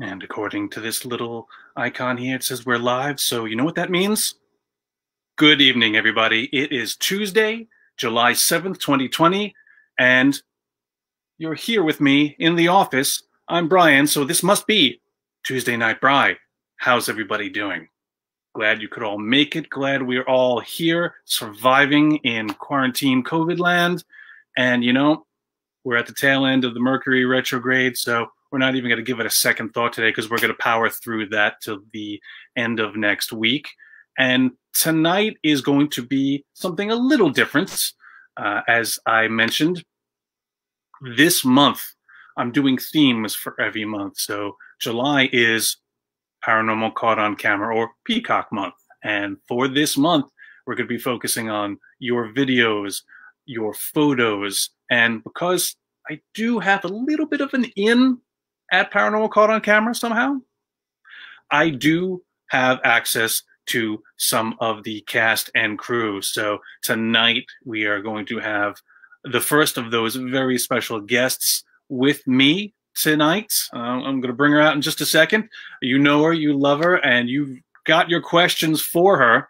And according to this little icon here, it says we're live. So you know what that means? Good evening, everybody. It is Tuesday, July 7th, 2020, and you're here with me in the office. I'm Brian, so this must be Tuesday Night Bri. How's everybody doing? Glad you could all make it. Glad we're all here surviving in quarantine COVID land. And you know, we're at the tail end of the Mercury retrograde, so we're not even going to give it a second thought today because we're going to power through that till the end of next week. And tonight is going to be something a little different. Uh, as I mentioned, this month I'm doing themes for every month. So July is Paranormal Caught on Camera or Peacock Month. And for this month, we're going to be focusing on your videos, your photos. And because I do have a little bit of an in at Paranormal Caught on Camera somehow, I do have access to some of the cast and crew. So tonight we are going to have the first of those very special guests with me tonight. Uh, I'm going to bring her out in just a second. You know her, you love her, and you've got your questions for her.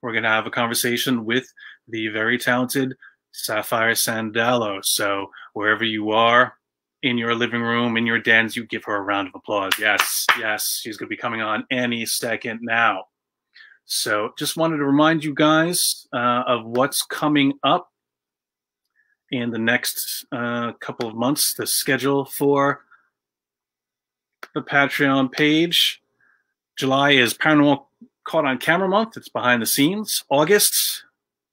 We're going to have a conversation with the very talented Sapphire Sandalo. So wherever you are, in your living room, in your dens, you give her a round of applause. Yes, yes, she's going to be coming on any second now. So just wanted to remind you guys uh, of what's coming up in the next uh, couple of months, the schedule for the Patreon page. July is Paranormal Caught on Camera Month. It's behind the scenes. August,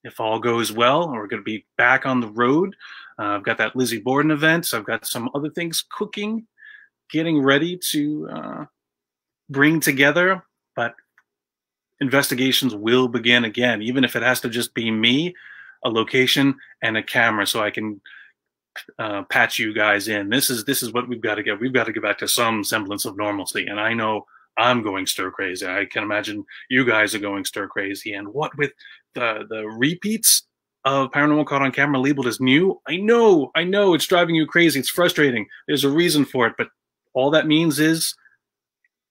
if all goes well, we're going to be back on the road uh, I've got that Lizzie Borden event. So I've got some other things cooking, getting ready to uh, bring together. But investigations will begin again, even if it has to just be me, a location, and a camera, so I can uh, patch you guys in. This is this is what we've got to get. We've got to get back to some semblance of normalcy. And I know I'm going stir crazy. I can imagine you guys are going stir crazy. And what with the the repeats of Paranormal Caught on Camera labeled as new. I know, I know it's driving you crazy. It's frustrating. There's a reason for it, but all that means is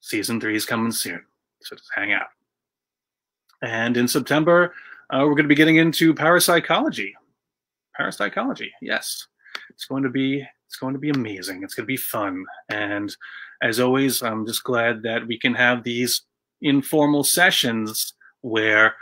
season three is coming soon. So just hang out. And in September, uh, we're going to be getting into parapsychology. Parapsychology, yes. It's going to be it's going to be amazing. It's going to be fun. And as always, I'm just glad that we can have these informal sessions where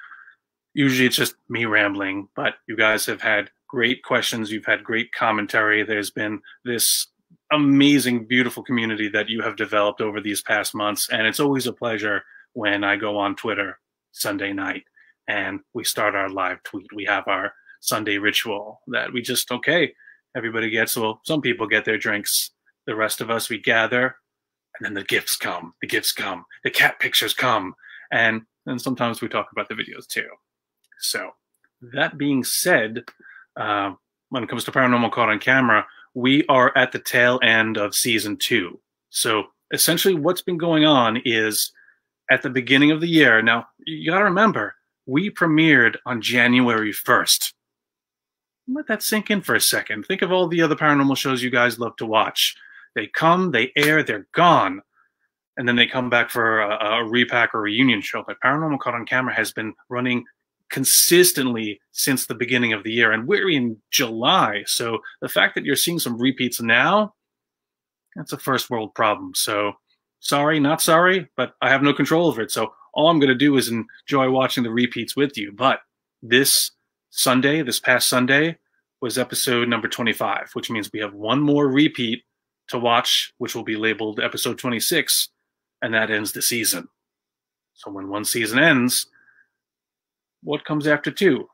usually it's just me rambling, but you guys have had great questions. You've had great commentary. There's been this amazing, beautiful community that you have developed over these past months. And it's always a pleasure when I go on Twitter Sunday night and we start our live tweet. We have our Sunday ritual that we just, okay, everybody gets, well, some people get their drinks. The rest of us, we gather and then the gifts come, the gifts come, the cat pictures come. And then sometimes we talk about the videos too. So, that being said, uh, when it comes to Paranormal Caught on Camera, we are at the tail end of season two. So, essentially, what's been going on is at the beginning of the year. Now, you got to remember, we premiered on January 1st. Let that sink in for a second. Think of all the other paranormal shows you guys love to watch. They come, they air, they're gone. And then they come back for a, a repack or reunion show. But Paranormal Caught on Camera has been running consistently since the beginning of the year. And we're in July. So the fact that you're seeing some repeats now, that's a first world problem. So sorry, not sorry, but I have no control over it. So all I'm going to do is enjoy watching the repeats with you. But this Sunday, this past Sunday, was episode number 25, which means we have one more repeat to watch, which will be labeled episode 26, and that ends the season. So when one season ends, what comes after two?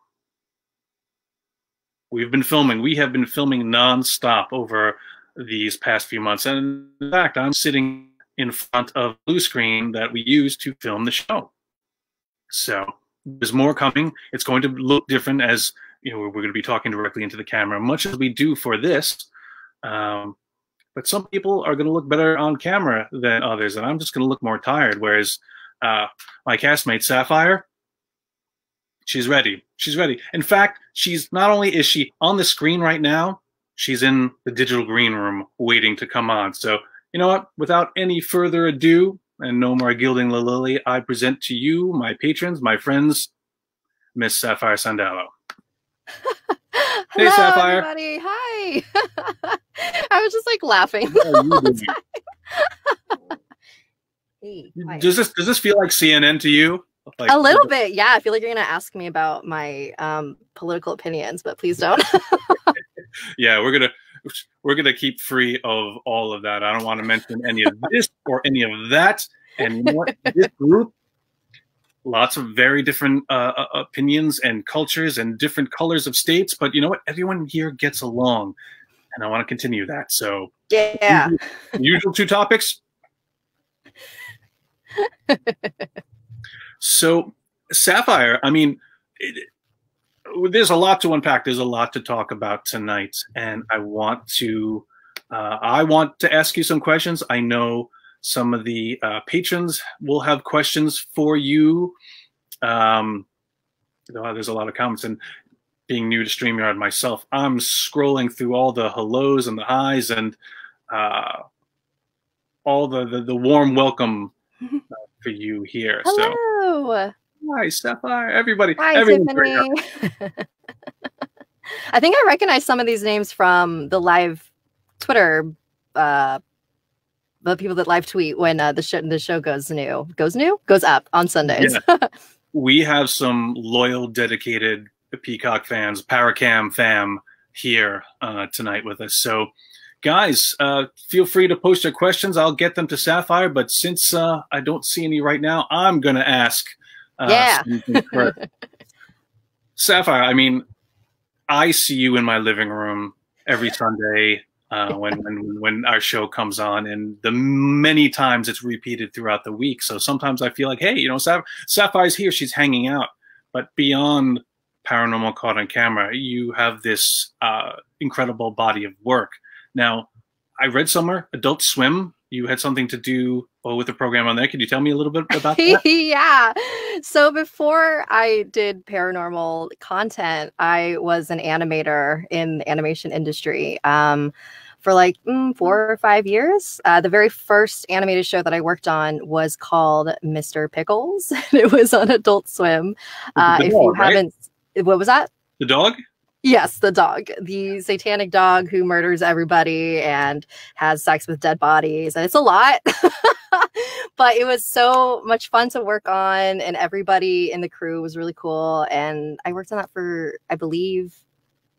We've been filming. We have been filming nonstop over these past few months. And in fact, I'm sitting in front of blue screen that we use to film the show. So there's more coming. It's going to look different as you know we're going to be talking directly into the camera, much as we do for this. Um, but some people are going to look better on camera than others, and I'm just going to look more tired. Whereas uh, my castmate Sapphire, She's ready. She's ready. In fact, she's not only is she on the screen right now, she's in the digital green room waiting to come on. So you know what? Without any further ado, and no more gilding the lily, I present to you, my patrons, my friends, Miss Sapphire Sandalo. Hello, Sapphire. everybody. Hi. I was just like laughing. hey, does this does this feel like CNN to you? Like, a little bit, yeah. I feel like you're gonna ask me about my um, political opinions, but please don't. yeah, we're gonna we're gonna keep free of all of that. I don't want to mention any of this or any of that. And this group, lots of very different uh, uh, opinions and cultures and different colors of states, but you know what? Everyone here gets along, and I want to continue that. So yeah, usual, usual two topics. so Sapphire, I mean. It, there's a lot to unpack. There's a lot to talk about tonight, and I want to uh, I want to ask you some questions. I know some of the uh, patrons will have questions for you. Um, there's a lot of comments, and being new to StreamYard myself, I'm scrolling through all the hellos and the highs and uh, all the, the, the warm welcome for you here. Hello. So Hi, Sapphire. Everybody. Hi, Tiffany. I think I recognize some of these names from the live Twitter, uh, the people that live tweet when uh, the show the show goes new, goes new, goes up on Sundays. Yeah. we have some loyal, dedicated Peacock fans, Paracam fam here uh, tonight with us. So, guys, uh, feel free to post your questions. I'll get them to Sapphire. But since uh, I don't see any right now, I'm going to ask uh, yeah. Sapphire, I mean, I see you in my living room every Sunday uh, when, when when our show comes on, and the many times it's repeated throughout the week. So sometimes I feel like, hey, you know, Saph- Sapphire's here; she's hanging out. But beyond paranormal caught on camera, you have this uh, incredible body of work. Now, I read somewhere Adult Swim. You had something to do well, with the program on there. Could you tell me a little bit about that? yeah. So before I did paranormal content, I was an animator in the animation industry. Um, for like mm, four or five years. Uh, the very first animated show that I worked on was called Mr. Pickles. it was on Adult Swim. Uh, if you right? haven't, what was that? The dog? Yes, the dog, the satanic dog who murders everybody and has sex with dead bodies. And it's a lot, but it was so much fun to work on. And everybody in the crew was really cool. And I worked on that for, I believe,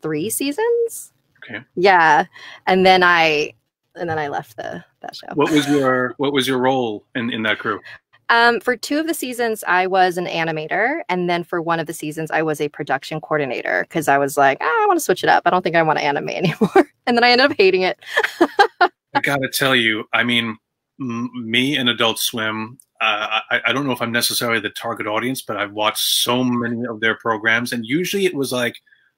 three seasons. Okay. Yeah. And then I, and then I left the that show. What was your what was your role in in that crew? Um, for two of the seasons, I was an animator, and then for one of the seasons, I was a production coordinator because I was like, ah, I want to switch it up. I don't think I want to animate anymore, and then I ended up hating it. I gotta tell you, I mean, me and Adult Swim. Uh, I, I don't know if I'm necessarily the target audience, but I've watched so many of their programs, and usually it was like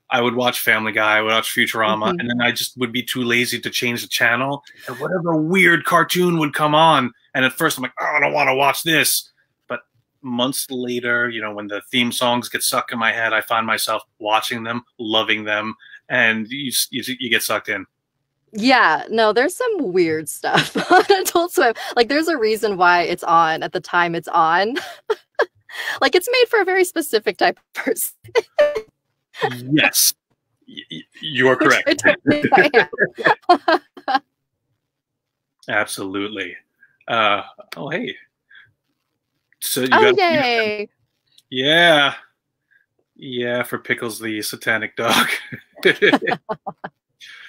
I would watch Family Guy, I would watch Futurama, mm-hmm. and then I just would be too lazy to change the channel, and whatever weird cartoon would come on and at first, I'm like, oh, I don't want to watch this. But months later, you know, when the theme songs get stuck in my head, I find myself watching them, loving them, and you, you, you get sucked in. Yeah, no, there's some weird stuff on Adult Swim. Like, there's a reason why it's on at the time it's on. like, it's made for a very specific type of person. yes, you're correct. Absolutely. Uh, oh, hey. So you oh, got, yay. yeah. Yeah, for Pickles the satanic dog.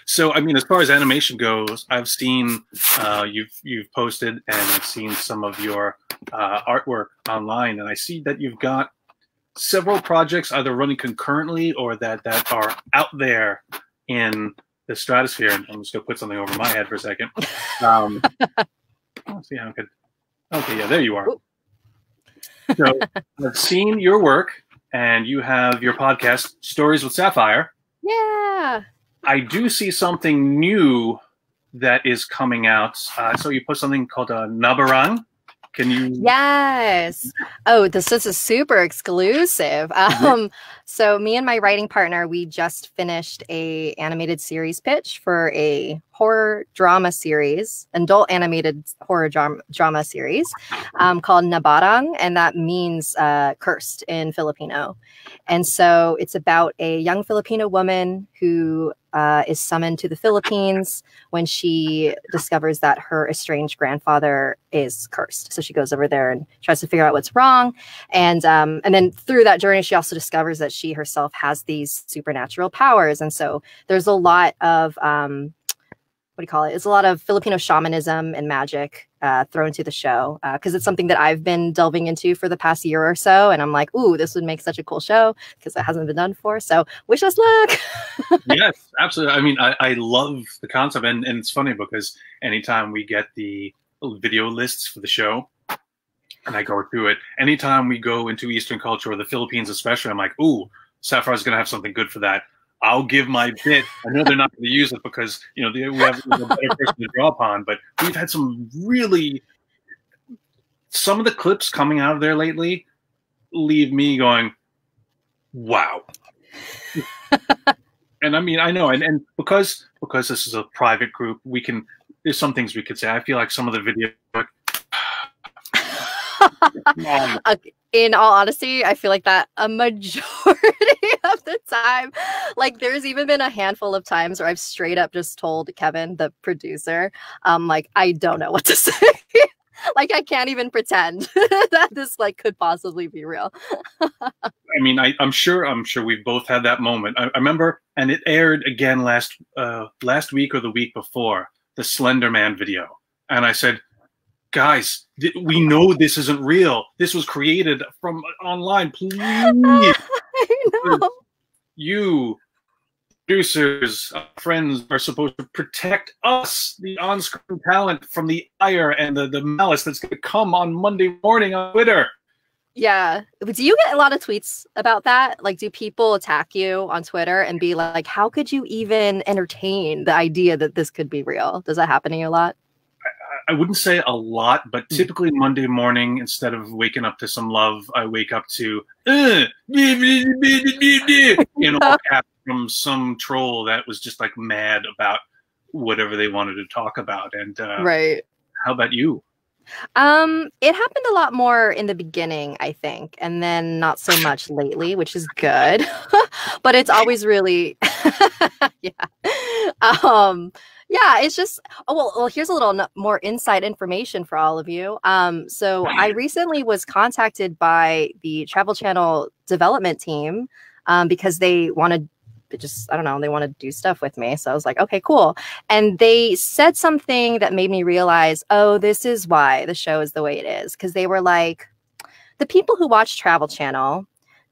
so, I mean, as far as animation goes, I've seen uh, you've you've posted and I've seen some of your uh, artwork online, and I see that you've got several projects either running concurrently or that that are out there in the stratosphere. And I'm just gonna put something over my head for a second. Um, Let's see how I could. Okay, yeah, there you are. So I've seen your work, and you have your podcast, Stories with Sapphire. Yeah. I do see something new that is coming out. Uh, so you put something called a Nabarang. Can you? Yes. Oh, this is a super exclusive. Um, so me and my writing partner, we just finished a animated series pitch for a horror drama series, adult animated horror drama, drama series um, called Nabarang, and that means uh, cursed in Filipino. And so it's about a young Filipino woman who uh, is summoned to the Philippines when she discovers that her estranged grandfather is cursed. So she goes over there and tries to figure out what's wrong, and um, and then through that journey, she also discovers that she herself has these supernatural powers. And so there's a lot of um, what do you call it? It's a lot of Filipino shamanism and magic uh, thrown to the show because uh, it's something that I've been delving into for the past year or so. And I'm like, ooh, this would make such a cool show because it hasn't been done before. So wish us luck. yes, absolutely. I mean, I, I love the concept. And, and it's funny because anytime we get the video lists for the show, and I go through it, anytime we go into Eastern culture or the Philippines, especially, I'm like, ooh, Sapphire's going to have something good for that. I'll give my bit. I know they're not going to use it because you know we have a better person to draw upon, but we've had some really some of the clips coming out of there lately leave me going, "Wow." and I mean, I know, and, and because because this is a private group, we can. There's some things we could say. I feel like some of the video. in all honesty, I feel like that a majority of the time, like there's even been a handful of times where I've straight up just told Kevin, the producer, um, like I don't know what to say. like I can't even pretend that this like could possibly be real. I mean, I, am sure I'm sure we've both had that moment. I, I remember, and it aired again last uh, last week or the week before the Slender Man video, and I said, guys, we know this isn't real. This was created from online. Please, you producers, uh, friends are supposed to protect us, the on-screen talent, from the ire and the, the malice that's going to come on Monday morning on Twitter. Yeah. Do you get a lot of tweets about that? Like, do people attack you on Twitter and be like, how could you even entertain the idea that this could be real? Does that happen to you a lot? I wouldn't say a lot, but hmm. typically Monday morning, instead of waking up to some love, I wake up to uh, you know from some troll that was just like mad about whatever they wanted to talk about. And uh, right, how about you? Um, it happened a lot more in the beginning, I think, and then not so much lately, which is good. but it's always really, yeah. Um, yeah, it's just oh well, well here's a little more inside information for all of you. Um, so I recently was contacted by the Travel Channel development team um, because they wanted just I don't know, they want to do stuff with me. So I was like, okay, cool. And they said something that made me realize, oh, this is why the show is the way it is. Because they were like, the people who watch Travel Channel,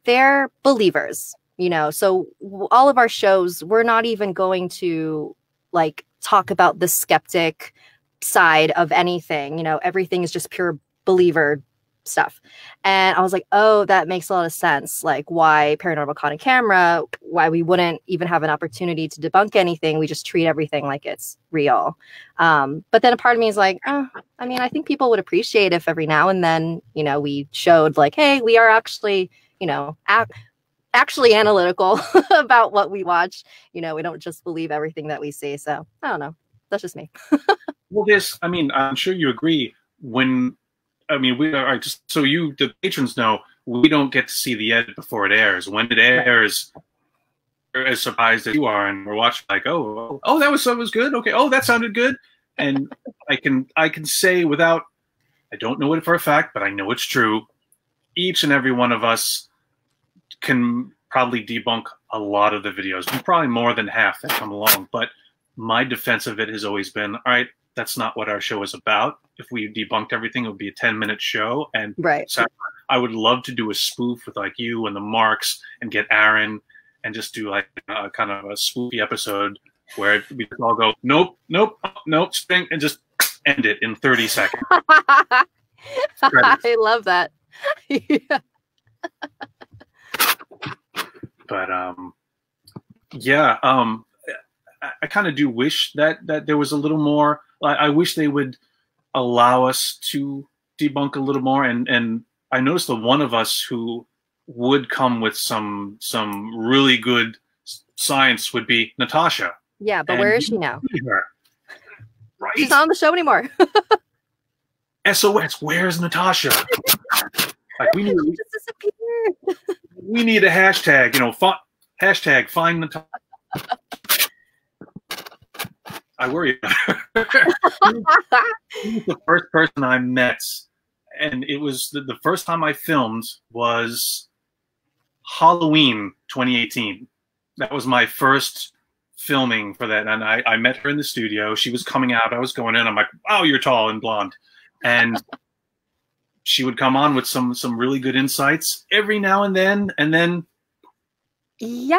they're believers, you know. So all of our shows, we're not even going to like talk about the skeptic side of anything. You know, everything is just pure believer stuff. And I was like, oh, that makes a lot of sense. Like why paranormal caught on camera, why we wouldn't even have an opportunity to debunk anything. We just treat everything like it's real. Um, but then a part of me is like, oh, I mean, I think people would appreciate if every now and then, you know, we showed like, hey, we are actually, you know, act actually analytical about what we watch. You know, we don't just believe everything that we see. So I don't know. That's just me. well, this, I mean, I'm sure you agree. When, I mean, we are just so you, the patrons know, we don't get to see the edit before it airs. When it airs, we're as surprised as you are, and we're watching like, oh, oh, oh, that was that was good. Okay, oh, that sounded good. And I can I can say without, I don't know it for a fact, but I know it's true. Each and every one of us can probably debunk a lot of the videos, probably more than half that come along. But my defense of it has always been, all right, that's not what our show is about. If we debunked everything, it would be a 10 minute show. And right. so I would love to do a spoof with like you and the Marks and get Aaron and just do like a, kind of a spoofy episode where we all go, nope, nope, nope, spring, and just end it in 30 seconds. I love that. yeah but um, yeah, um, I, I kind of do wish that that there was a little more. I, I wish they would allow us to debunk a little more, and and I noticed the one of us who would come with some some really good science would be Natasha. Yeah, but and where is she now? Right? She's not on the show anymore. SOS, where's Natasha? Like we need, we need a hashtag, you know, fi- hashtag find Natasha. I worry about her. the first person I met, and it was the, the first time I filmed was Halloween 2018. That was my first filming for that. And I, I met her in the studio. She was coming out. I was going in. I'm like, wow, you're tall and blonde. And she would come on with some some really good insights every now and then. And then yeah,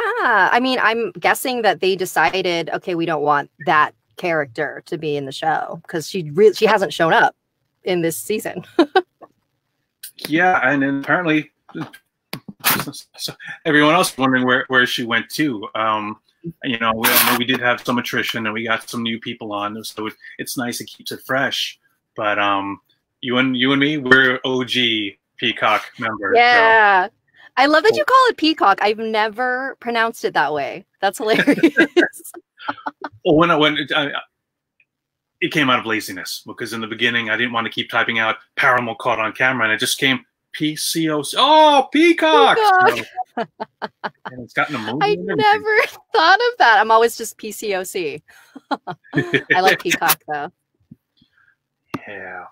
I mean, I'm guessing that they decided, okay, we don't want that character to be in the show because she really she hasn't shown up in this season. yeah, and apparently so everyone else wondering where, where she went to. Um, you know, we, know we did have some attrition and we got some new people on, so it, it's nice. It keeps it fresh. But um, you and you and me, we're OG Peacock members. Yeah. So. I love that you call it Peacock. I've never pronounced it that way. That's hilarious. well, when when it, I, it came out of laziness because in the beginning I didn't want to keep typing out Paranormal caught on camera, and it just came PCOC. Oh, Peacock! Peacock. So, and it's gotten a movie. I never thought of that. I'm always just PCOC. I like Peacock though. Yeah.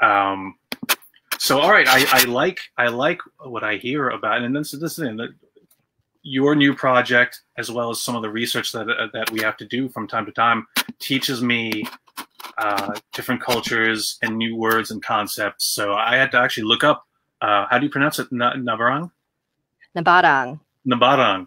Um, so all right, I, I like I like what I hear about, and this this that your new project, as well as some of the research that uh, that we have to do from time to time, teaches me uh, different cultures and new words and concepts. So I had to actually look up uh, how do you pronounce it? Nabarang? Nabarang. Nabarang.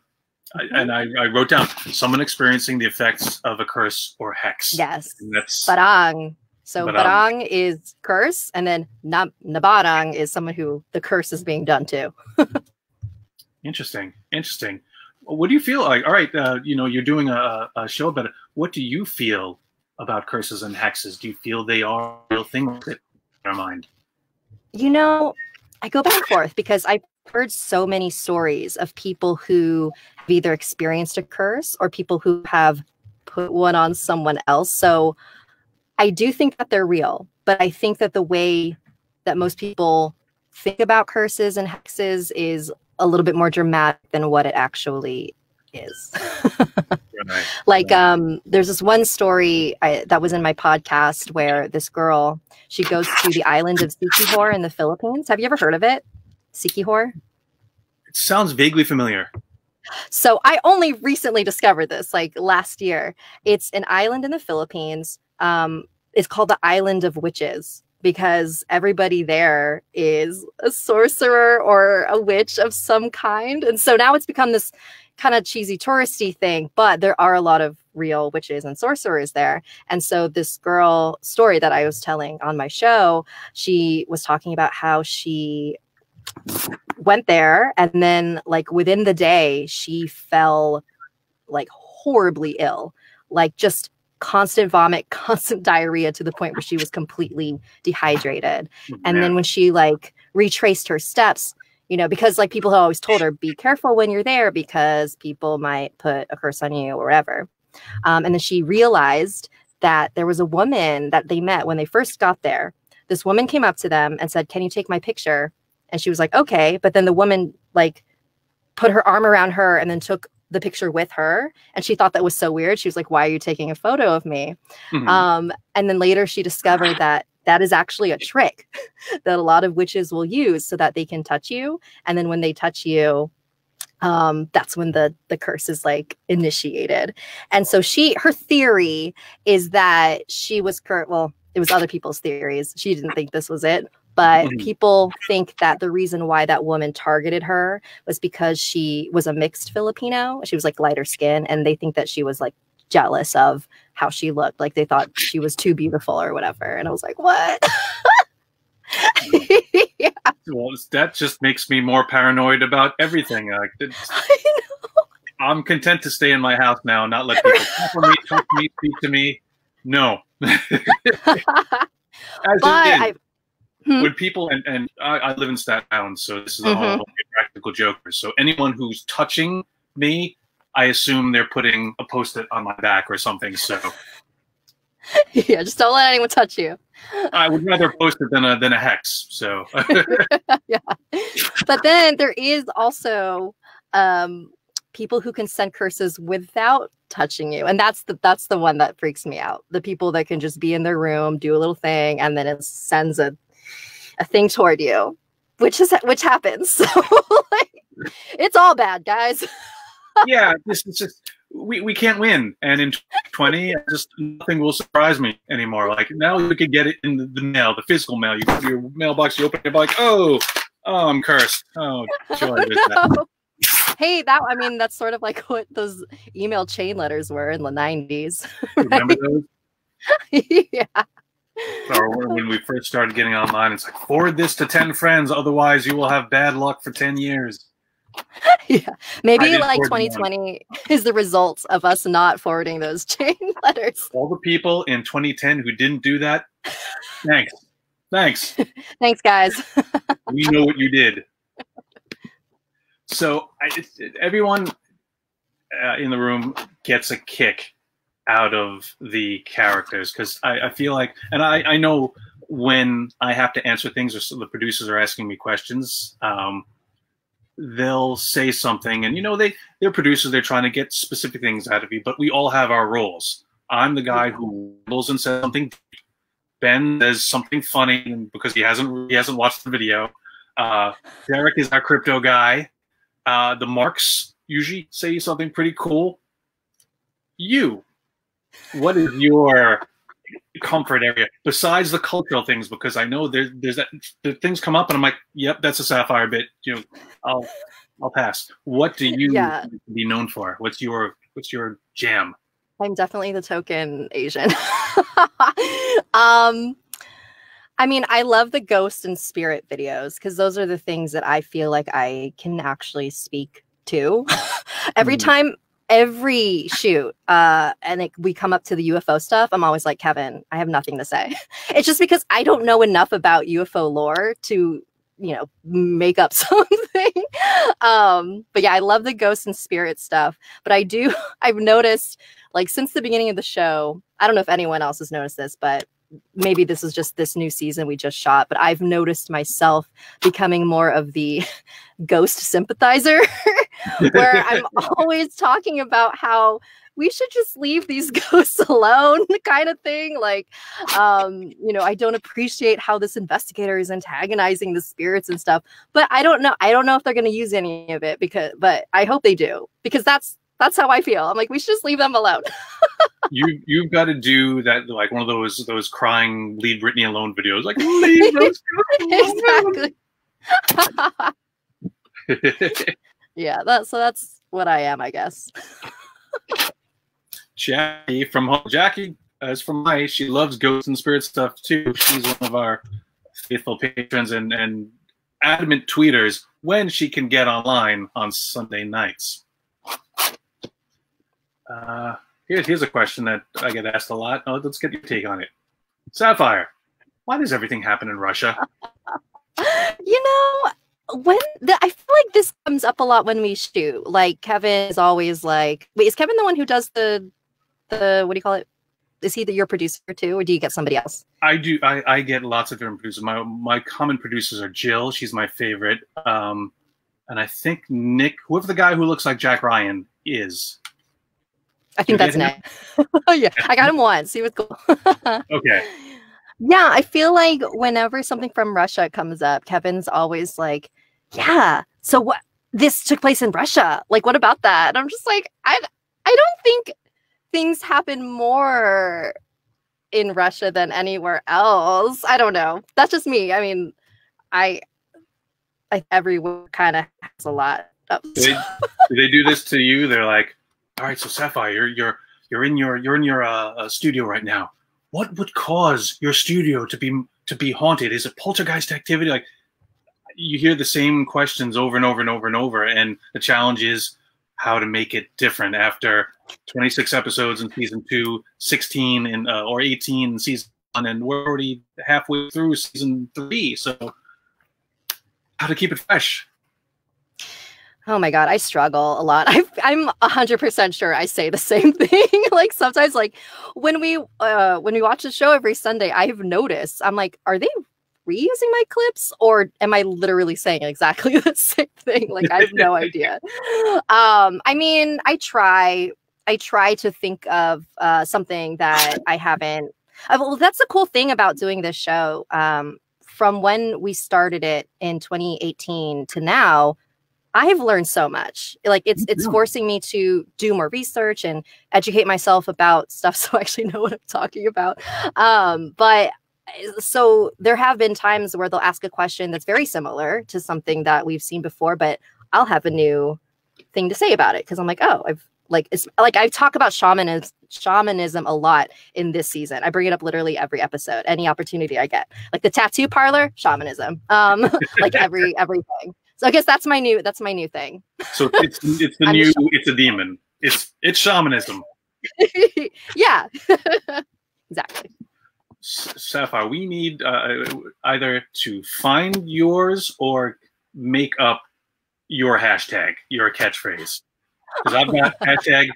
Mm-hmm. and I, I, wrote down someone experiencing the effects of a curse or hex. Yes. And that's barang. So barang. barang is curse, and then nab- nabarang is someone who the curse is being done to. interesting. Interesting. What do you feel like? All right, uh, you know, you're doing a, a show about it. What do you feel about curses and hexes? Do you feel they are real thing in your mind? You know, I go back and forth because I've heard so many stories of people who have either experienced a curse or people who have put one on someone else. So I do think that they're real, but I think that the way that most people think about curses and hexes is a little bit more dramatic than what it actually is. right. Like um there's this one story I, that was in my podcast where this girl she goes to the island of Siquijor in the Philippines. Have you ever heard of it? Siquijor? It sounds vaguely familiar. So I only recently discovered this like last year. It's an island in the Philippines. Um it's called the Island of Witches because everybody there is a sorcerer or a witch of some kind. And so now it's become this kind of cheesy touristy thing, but there are a lot of real witches and sorcerers there. And so this girl story that I was telling on my show, she was talking about how she went there and then like within the day she fell like horribly ill. Like just constant vomit, constant diarrhea to the point where she was completely dehydrated. And then when she like retraced her steps, you know, because like people have always told her, be careful when you're there because people might put a curse on you or whatever. Um, and then she realized that there was a woman that they met when they first got there. This woman came up to them and said, Can you take my picture? And she was like, Okay. But then the woman like put her arm around her and then took the picture with her. And she thought that was so weird. She was like, Why are you taking a photo of me? Mm-hmm. Um, and then later she discovered that that is actually a trick that a lot of witches will use so that they can touch you. And then when they touch you, um, that's when the the curse is like initiated. And so she her theory is that she was cur well, it was other people's theories. She didn't think this was it, but mm-hmm. people think that the reason why that woman targeted her was because she was a mixed Filipino. She was like lighter skin, and they think that she was like jealous of how she looked. Like they thought she was too beautiful or whatever. And I was like, what? yeah. Well, that just makes me more paranoid about everything. Like, I'm content to stay in my house now, not let people talk to me, talk to me, speak to me. No. but I, hmm? when people and, and I, I, live in Staten Island, so this is a mm-hmm. whole practical joker. So anyone who's touching me, I assume they're putting a post-it on my back or something. So yeah, just don't let anyone touch you. I would rather post it than a than a hex. So yeah, but then there is also um, people who can send curses without touching you, and that's the that's the one that freaks me out. The people that can just be in their room, do a little thing, and then it sends a a thing toward you, which is which happens. So like, it's all bad, guys. yeah, this is just we, we can't win. And in 20, just nothing will surprise me anymore. Like now you could get it in the, the mail, the physical mail. You go to your mailbox, you open it, like, oh, oh, I'm cursed. Oh, joy. no. Hey, that I mean, that's sort of like what those email chain letters were in the 90s. Right? Remember those? yeah. Or when we first started getting online, it's like forward this to 10 friends, otherwise you will have bad luck for 10 years. yeah. Maybe like 2020 is the result of us not forwarding those chain letters. All the people in 2010 who didn't do that, thanks. Thanks. thanks, guys. we know what you did. So I, everyone uh, in the room gets a kick out of the characters because I, I, feel like, and I, I know when I have to answer things or so the producers are asking me questions, um, they'll say something and you know they they're producers they're trying to get specific things out of you but we all have our roles. I'm the guy who rolls and says something ben says something funny because he hasn't he hasn't watched the video. Uh, derek is our crypto guy. Uh, the marks usually say something pretty cool. You what is your comfort area besides the cultural things because I know there, there's that the things come up and I'm like, yep, that's a sapphire bit. You know, I'll I'll pass. What do you yeah. be known for? What's your what's your jam? I'm definitely the token Asian. um I mean, I love the ghost and spirit videos because those are the things that I feel like I can actually speak to. Every mm. time every shoot uh and it, we come up to the ufo stuff i'm always like kevin i have nothing to say. It's just because i don't know enough about ufo lore to you know make up something. Um but yeah i love the ghost and spirit stuff but i do i've noticed like since the beginning of the show i don't know if anyone else has noticed this but maybe this is just this new season we just shot, but I've noticed myself becoming more of the ghost sympathizer, where I'm always talking about how we should just leave these ghosts alone, kind of thing. Like, um, you know, I don't appreciate how this investigator is antagonizing the spirits and stuff, but I don't know. I don't know if they're going to use any of it because, but I hope they do because that's that's how I feel. I'm like, we should just leave them alone. you you've got to do that like one of those those crying leave Britney alone videos. Like leave those exactly. yeah, that so that's what I am, I guess. Jackie from Jackie uh, as from my she loves ghosts and spirit stuff too. She's one of our faithful patrons and and adamant tweeters when she can get online on Sunday nights. Uh, here's here's a question that I get asked a lot. Oh, let's get your take on it. Sapphire, why does everything happen in Russia? you know, when the, I feel like this comes up a lot when we shoot. Like Kevin is always like, wait, is Kevin the one who does the the what do you call it? Is he the, your producer too, or do you get somebody else? I do. I, I get lots of different producers. My my common producers are Jill. She's my favorite. Um, and I think Nick, whoever the guy who looks like Jack Ryan is. I think that's Nick. oh yeah, I got him once. He was cool. okay. Yeah, I feel like whenever something from Russia comes up, Kevin's always like, "Yeah, so what? This took place in Russia. Like, what about that?" And I'm just like, I, I don't think things happen more in Russia than anywhere else. I don't know. That's just me. I mean, I, I everywhere kind of has a lot. Of do, they, do they do this to you? They're like, all right, so Sapphire, you're you're you're in your you're in your uh, uh, studio right now. What would cause your studio to be to be haunted? Is it poltergeist activity? Like you hear the same questions over and over and over and over, and the challenge is how to make it different after 26 episodes in season two, 16 in uh, or 18 in season and we're already halfway through season three. So, how to keep it fresh? Oh my god, I struggle a lot. I, I'm hundred percent sure I say the same thing. like sometimes, like when we uh when we watch the show every Sunday, I've noticed I'm like, are they reusing my clips or am I literally saying exactly the same thing? Like I have no idea. Um, I mean, I try. I try to think of uh, something that I haven't. Uh, well, that's the cool thing about doing this show. Um, from when we started it in 2018 to now, I've learned so much. Like it's it's forcing me to do more research and educate myself about stuff so I actually know what I'm talking about. Um, but eh, so there have been times where they'll ask a question that's very similar to something that we've seen before, but I'll have a new thing to say about it because I'm like, oh, I've like it's like I talk about shamanism shamanism a lot in this season. I bring it up literally every episode, any opportunity I get. Like the tattoo parlor, shamanism. Um, like every everything. So I guess that's my new that's my new thing. So it's it's the new it's a demon. It's it's shamanism. yeah. exactly. Sapphire, we need uh, either to find yours or make up your hashtag, your catchphrase. Because I've got hashtag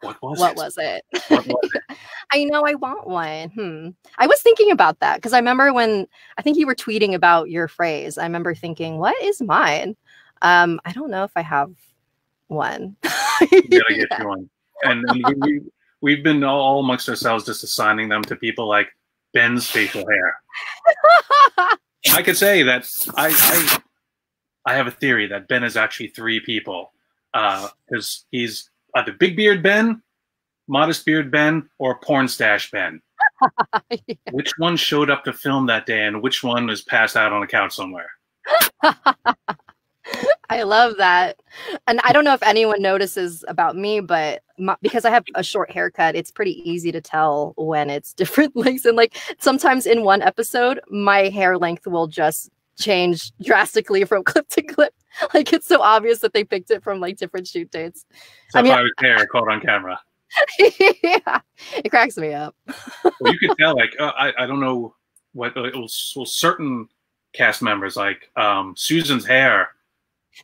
what was what it? Was it? What was it? I know I want one. Hmm. I was thinking about that because I remember when I think you were tweeting about your phrase. I remember thinking, "What is mine?" Um, I don't know if I have one. gotta get yeah. you one. And, and we, we, have been all, amongst ourselves just assigning them to people like Ben's facial hair. I could say that I, I I have a theory that Ben is actually three people Uh because uh, he's either Big Beard Ben, Modest Beard Ben, or Porn Stash Ben. yeah. Which one showed up to film that day, and which one was passed out on a couch somewhere? I love that. And I don't know if anyone notices about me, but my, because I have a short haircut, it's pretty easy to tell when it's different lengths. And like sometimes in one episode, my hair length will just change drastically from clip to clip. Like it's so obvious that they picked it from like different shoot dates. So I mean, I was there, caught on camera. yeah, it cracks me up. well, you could tell, like uh, I, I don't know what uh, it was. Well, certain cast members, like um, Susan's hair,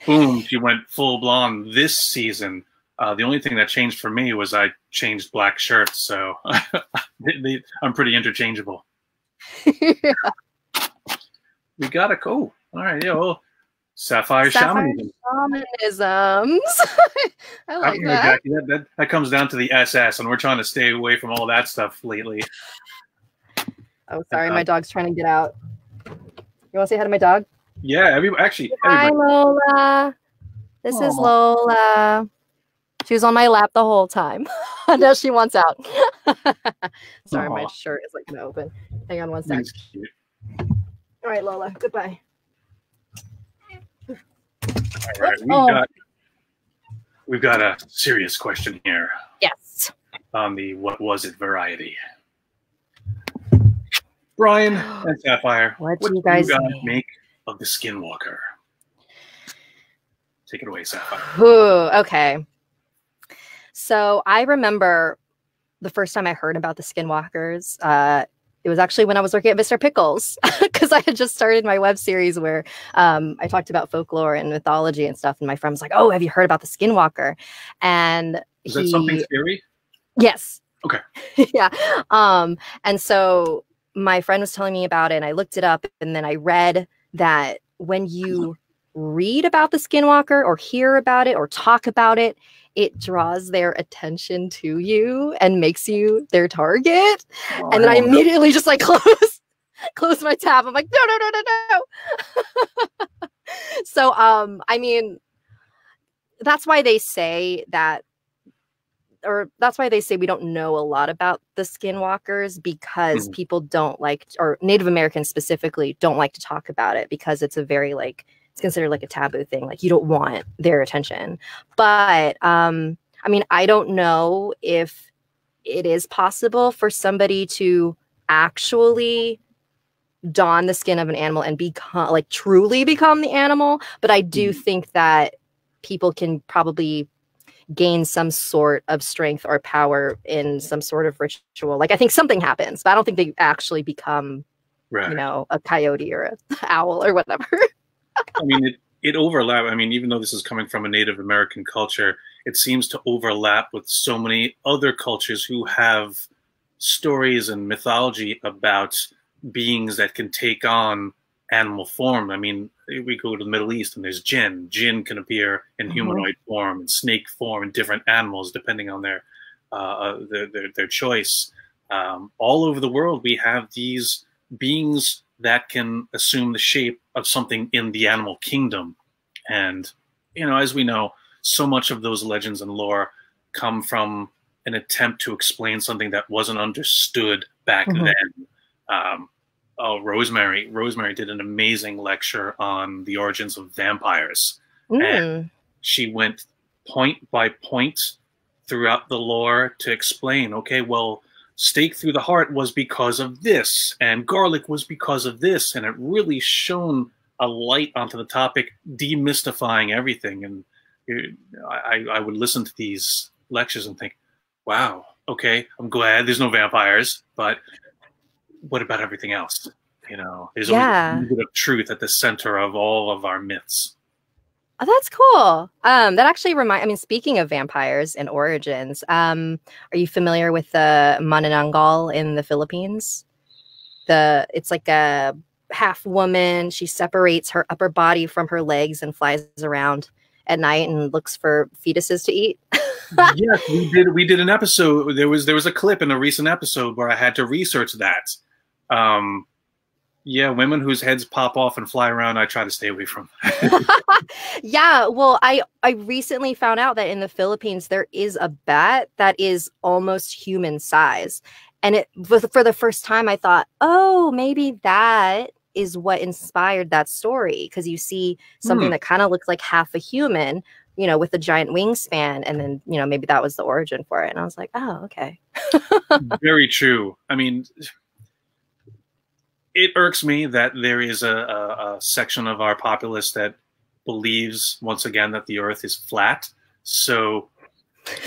boom, she went full blonde this season. Uh, the only thing that changed for me was I changed black shirts, so I'm pretty interchangeable. yeah we gotta go. All right, yeah. Well, Sapphire, Sapphire Shamanism. Shamanisms. I like I that. that. that. That comes down to the SS, and we're trying to stay away from all that stuff lately. Oh, sorry, uh, my dog's trying to get out. You want to say hi to my dog? Yeah, every, actually. Hi, everybody. Lola. This Aww. is Lola. She was on my lap the whole time. now she wants out. sorry, Aww. my shirt is like open. Hang on one second. All right, Lola. Goodbye. All right, we've oh. got we've got a serious question here. Yes. On the what was it variety. Brian and Sapphire, what, what do you guys, you guys make of the Skinwalker? Take it away, Sapphire. Ooh, okay. So I remember the first time I heard about the Skinwalkers. Uh, it was actually when I was working at Mr. Pickles because I had just started my web series where um, I talked about folklore and mythology and stuff. And my friend was like, "Oh, have you heard about the Skinwalker?" And is he, that something scary? Yes. Okay. yeah. Um, and so my friend was telling me about it, and I looked it up, and then I read that when you read about the Skinwalker or hear about it or talk about it, it draws their attention to you and makes you their target. Oh, and then I immediately just like close close my tab. I'm like, no, no, no, no, no. so um, I mean, that's why they say that or that's why they say we don't know a lot about the skinwalkers because mm-hmm. people don't like or native americans specifically don't like to talk about it because it's a very like it's considered like a taboo thing. Like you don't want their attention. But um, I mean, I don't know if it is possible for somebody to actually don the skin of an animal and become like truly become the animal. But I do mm-hmm. think that people can probably gain some sort of strength or power in some sort of ritual. Like I think something happens, but I don't think they actually become, Right. you know, a coyote or a owl or whatever. I mean, it, it overlap. I mean, even though this is coming from a Native American culture, it seems to overlap with so many other cultures who have stories and mythology about beings that can take on animal form. I mean, we go to the Middle East and there's jinn. Jinn can appear in Mhm. humanoid form and snake form and different animals depending on their uh, uh, their, their their choice. Um, all over the world, we have these beings that can assume the shape of something in the animal kingdom. And, you know, as we know, so much of those legends and lore come from an attempt to explain something that wasn't understood back Mhm. then. Um, oh, Rosemary. Rosemary did an amazing lecture on the origins of vampires. Mm. She went point by point throughout the lore to explain okay, well, stake through the heart was because of this, and garlic was because of this. And it really shone a light onto the topic, demystifying everything. And you- I, I would listen to these lectures and think, wow, okay, I'm glad there's no vampires, but what about everything else? You know, there's Yeah. a bit of truth at the center of all of our myths. Oh, that's cool. Um, that actually remind. I mean, speaking of vampires and origins, um, are you familiar with the Manananggal in the Philippines? The it's like a half woman. She separates her upper body from her legs and flies around at night and looks for fetuses to eat. yes, we did. We did an episode. There was there was a clip in a recent episode where I had to research that. Um, yeah, women whose heads pop off and fly around, I try to stay away from. yeah, well, I I recently found out that in the Philippines there is a bat that is almost human size, and it for the- first time I thought, oh, maybe that is what inspired that story because you see something Hmm. that kind of looks like half a human, you know, with a giant wingspan, and then you know maybe that was the origin for it, and I was like, oh, okay, Very true. I mean, it irks me that there is a, a, a section of our populace that believes once again that the Earth is flat. So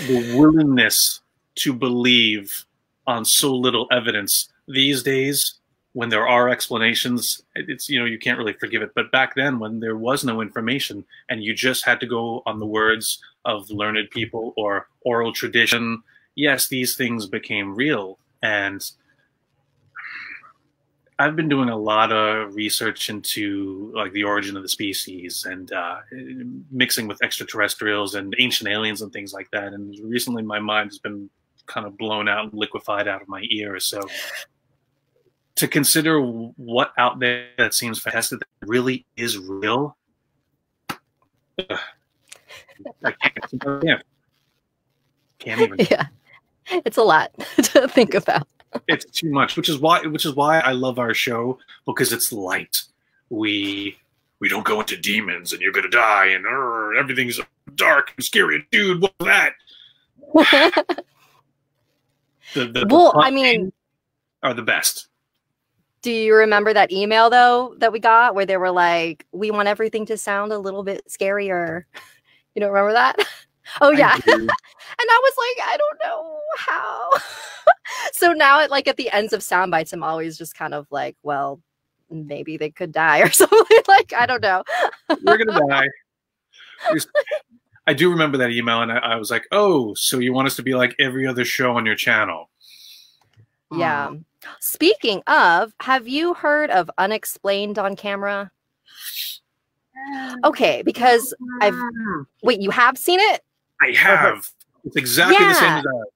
the willingness to believe on so little evidence these days when there are explanations it's you know you can't really forgive it but back then when there was no information and you just had to go on the words of learned people or oral tradition yes these things became real and I've been doing a lot of research into like the origin of the species and uh, mixing with extraterrestrials and ancient aliens and things like that. And recently, my mind has been kind of blown out and liquefied out of my ears. So, to consider what out there that seems fantastic that really is real, I can't, I can't even. yeah, it's a lot to think about. It's too much which is why which is why i love our show because it's light we we don't go into demons and you're gonna die and "Arr, everything's dark and scary dude what's that the, the, the well, fun I mean. are the best Do you remember that email though that we got where they were like, "We want everything to sound a little bit scarier"? You don't remember that? Oh yeah, and I was like, I don't know how. so now, at like at the ends of sound bites, I'm always just kind of like, well, maybe they could die or something. like I don't know. we're gonna die i do remember that email and I, I was like oh so you want us to be like every other show on your channel Yeah. Mm. Speaking of, have you heard of Unexplained on Camera? Okay, because I've mm. wait, you have seen it? I have it's exactly the same Yeah. as that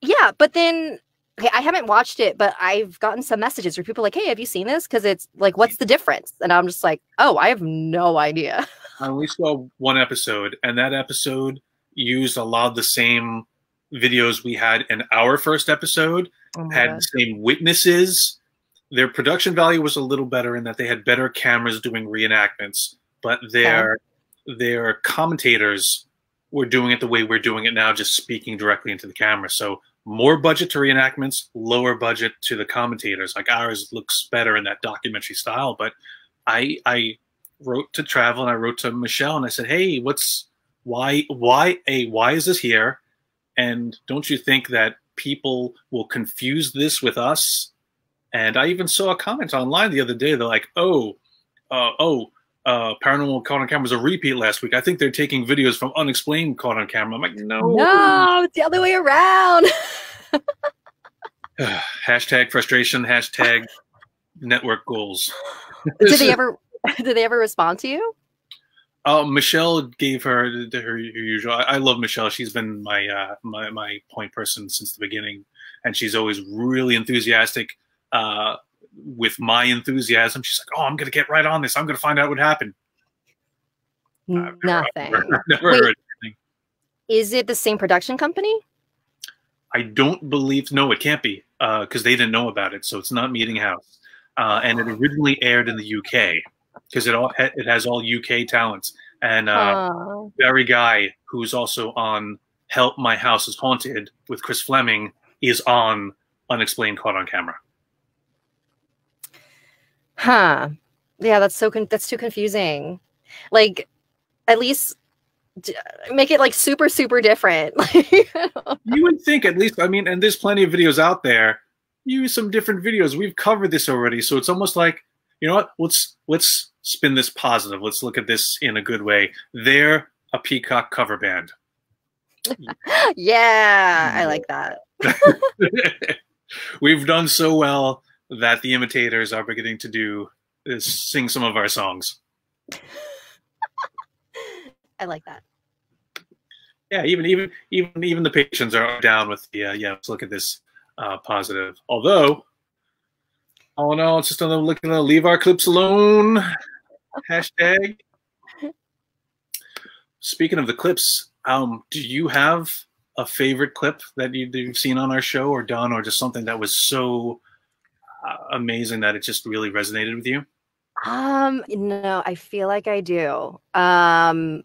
Yeah, but then okay, I haven't watched it, but I've gotten some messages where people are like, "Hey, have you seen this?" Because it's like, "What's the difference?" And I'm just like, "Oh, I have no idea." I only saw one episode, and that episode used a lot of the same videos we had in our first episode, Oh had God. the same witnesses. Their production value was a little better in that they had better cameras doing reenactments, but their their commentators were doing it the way we're doing it now, just speaking directly into the camera. So more budget to reenactments, lower budget to the commentators. Like ours looks better in that documentary style. But I I wrote to Travel and I wrote to Michelle and I said, Hey, what's why why a why is this here? And don't you think that people will confuse this with us? And I even saw a comment online the other day. They're like, "Oh, uh, oh, uh, paranormal caught on camera was a repeat last week. I think they're taking videos from unexplained caught on camera." I'm like, "No, no, it's the other way around." hashtag frustration. Hashtag network goals. did they ever? Did they ever respond to you? Uh, Michelle gave her her, her usual. I, I, love Michelle. She's been my uh, my my point person since the beginning, and she's always really enthusiastic uh, with my enthusiasm. She's like, "Oh, I'm gonna get right on this. I'm gonna find out what happened." Nothing. Never, never Wait. Is it the same production company? I don't believe. No, it can't be because uh, they didn't know about it. So it's not Meeting House, uh, and it originally aired in the UK because it all it has all UK talents. And uh, oh. Barri Ghai, who's also on Help My House is Haunted with Chris Fleming, is on Unexplained Caught on Camera. Huh. Yeah, that's so con- that's too confusing. Like, at least make it like super super different. you would think at least. I mean, and there's plenty of videos out there. Use some different videos. We've covered this already, so it's almost like you know what? Let's let's spin this positive. Let's look at this in a good way. They're a PCOC cover band. yeah, I mm. like that. We've done so well that the imitators are beginning to do is sing some of our songs. I like that. Yeah, even even even even the patients are down with the uh, yeah. Let's look at this uh, positive. Although all in all, it's just another looking to leave our clips alone. Hashtag. Speaking of the clips, um, do you have a favorite clip that you, have seen on our show or done, or just something that was so amazing that it just really resonated with you? Um, no, I feel like I do. Um,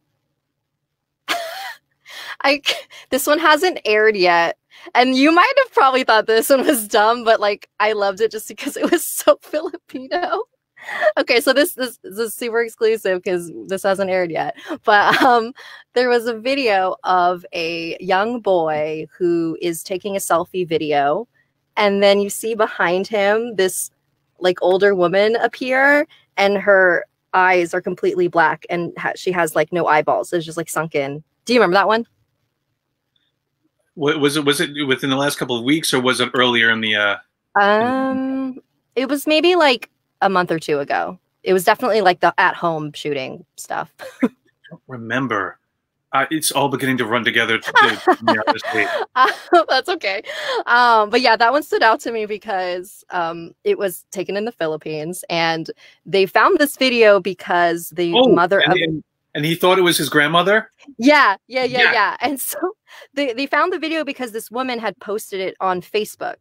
I this one hasn't aired yet, and you might have probably thought this one was dumb, but like I loved it just because it was so Filipino. okay, so this, this, this is super exclusive because this hasn't aired yet. But um, there was a video of a young boy who is taking a selfie video, and then you see behind him this like older woman appear, and her eyes are completely black, and ha- she has like no eyeballs. It's just like sunk in. Do you remember that one? was it was it within the last couple of weeks or was it earlier in the uh um it was maybe like a month or two ago it was definitely like the at home shooting stuff I don't remember uh, it's all beginning to run together to, uh, that's okay um, but yeah that one stood out to me because um, it was taken in the philippines and they found this video because the oh, mother and, of and, and he thought it was his grandmother yeah, yeah, yeah, yeah, yeah. And so they, they found the video because this woman had posted it on Facebook.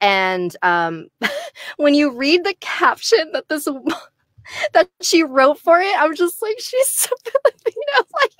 And um, when you read the caption that this that she wrote for it, I'm just like, she's so Filipino, like,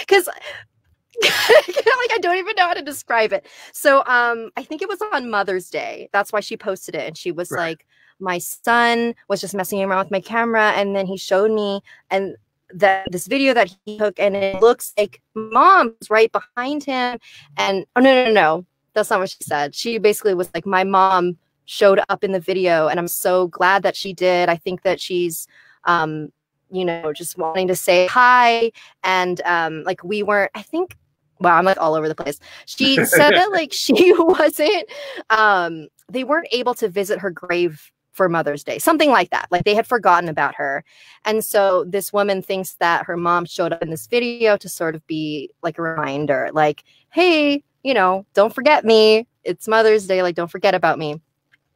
because like I don't even know how to describe it. So um, I think it was on Mother's Day. That's why she posted it, and she was right. like, my son was just messing around with my camera, and then he showed me, and that this video that he took and it looks like mom's right behind him and oh no no no that's not what she said she basically was like my mom showed up in the video and i'm so glad that she did i think that she's um you know just wanting to say hi and um like we weren't i think wow i'm like all over the place she said that like she wasn't um they weren't able to visit her grave for Mother's Day, something like that. Like they had forgotten about her. And so this woman thinks that her mom showed up in this video to sort of be like a reminder, like, hey, you know, don't forget me. It's Mother's Day. Like, don't forget about me.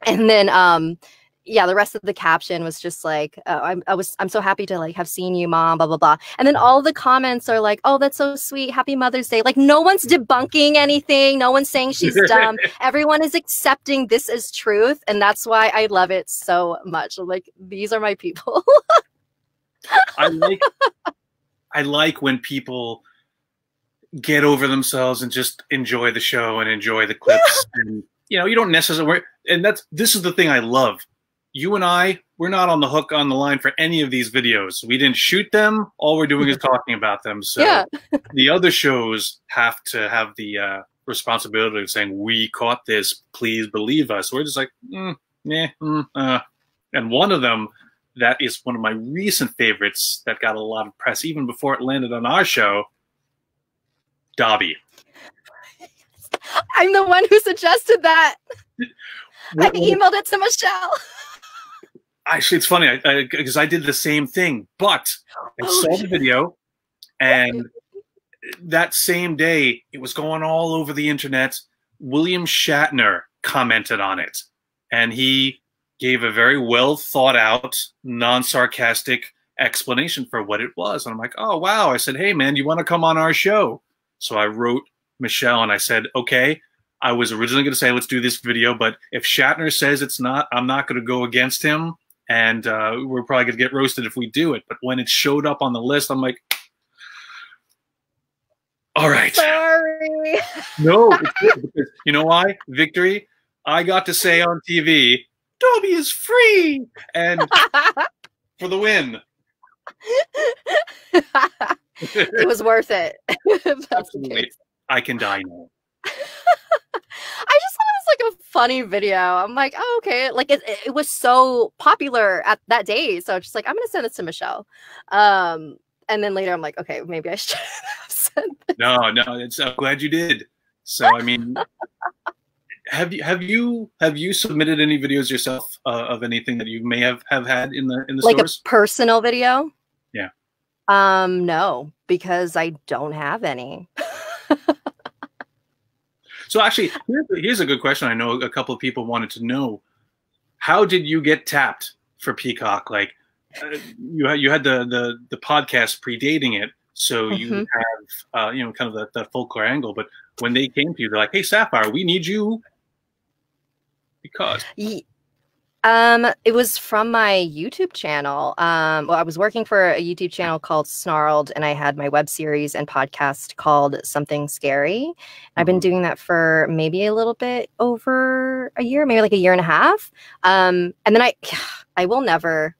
And then, um, yeah, the rest of the caption was just like, uh, I'm, I was, I'm so happy to like have seen you, mom, blah blah blah. And then all the comments are like, oh, that's so sweet, happy Mother's Day. Like no one's debunking anything, no one's saying she's dumb. Everyone is accepting this as truth, and that's why I love it so much. like these are my people. I like, I like when people get over themselves and just enjoy the show and enjoy the clips. and you know, you don't necessarily, and that's this is the thing I love you and I, we're not on the hook on the line for any of these videos. We didn't shoot them. All we're doing is talking about them. So Yeah. the other shows have to have the uh, responsibility of saying, "We caught this. Please believe us." We're just like, mm, yeah, mm, uh. and one of them that is one of my recent favorites that got a lot of press even before it landed on our show. Dobby. I'm the one who suggested that. I What- what- emailed it to Michelle. actually it's funny because I, did the same thing but i Oh, saw the video and that same day it was going all over the internet. William shatner commented on it and he gave a very well thought out non-sarcastic explanation for what it was. And i'm like oh wow. I said hey man you want to come on our show? So i wrote michelle and i said okay i was originally going to say let's do this video but if shatner says it's not i'm not going to go against him and uh, we're probably going to get roasted if we do it. But when it showed up on the list, I'm like, all right, Sorry. no, because you know why? Victory. I got to say on TV, Dobby is free, and for the win. it was worth it. If that's the Absolutely. I can die now. I just thought it was like a funny video. I'm like, oh, okay. Like it, it was so popular at that day. So I'm just like, I'm gonna send this to Michelle. Um, and then later I'm like, okay, maybe I should have sent this. No, no, it's, I'm glad you did. So I mean, have you have you have you submitted any videos yourself uh, of anything that you may have have had in the in the like stores? a personal video. Yeah. Um, no, because I don't have any. So actually, here's a, good question. I know a couple of people wanted to know: How did you get tapped for PCOC? Like, uh, you had you had the the the podcast predating it, so you Mhm. have uh, you know kind of the, the folklore angle. But when they came to you, they're like, "Hey, Sapphire, we need you." Because Ye- Um, it was from my YouTube channel. Um, well, I was working for a YouTube channel called Snarled, and I had my web series and podcast called Something Scary. I've been Mhm. doing that for maybe a little bit over a year, maybe like a year and a half. Um, and then I, I will never.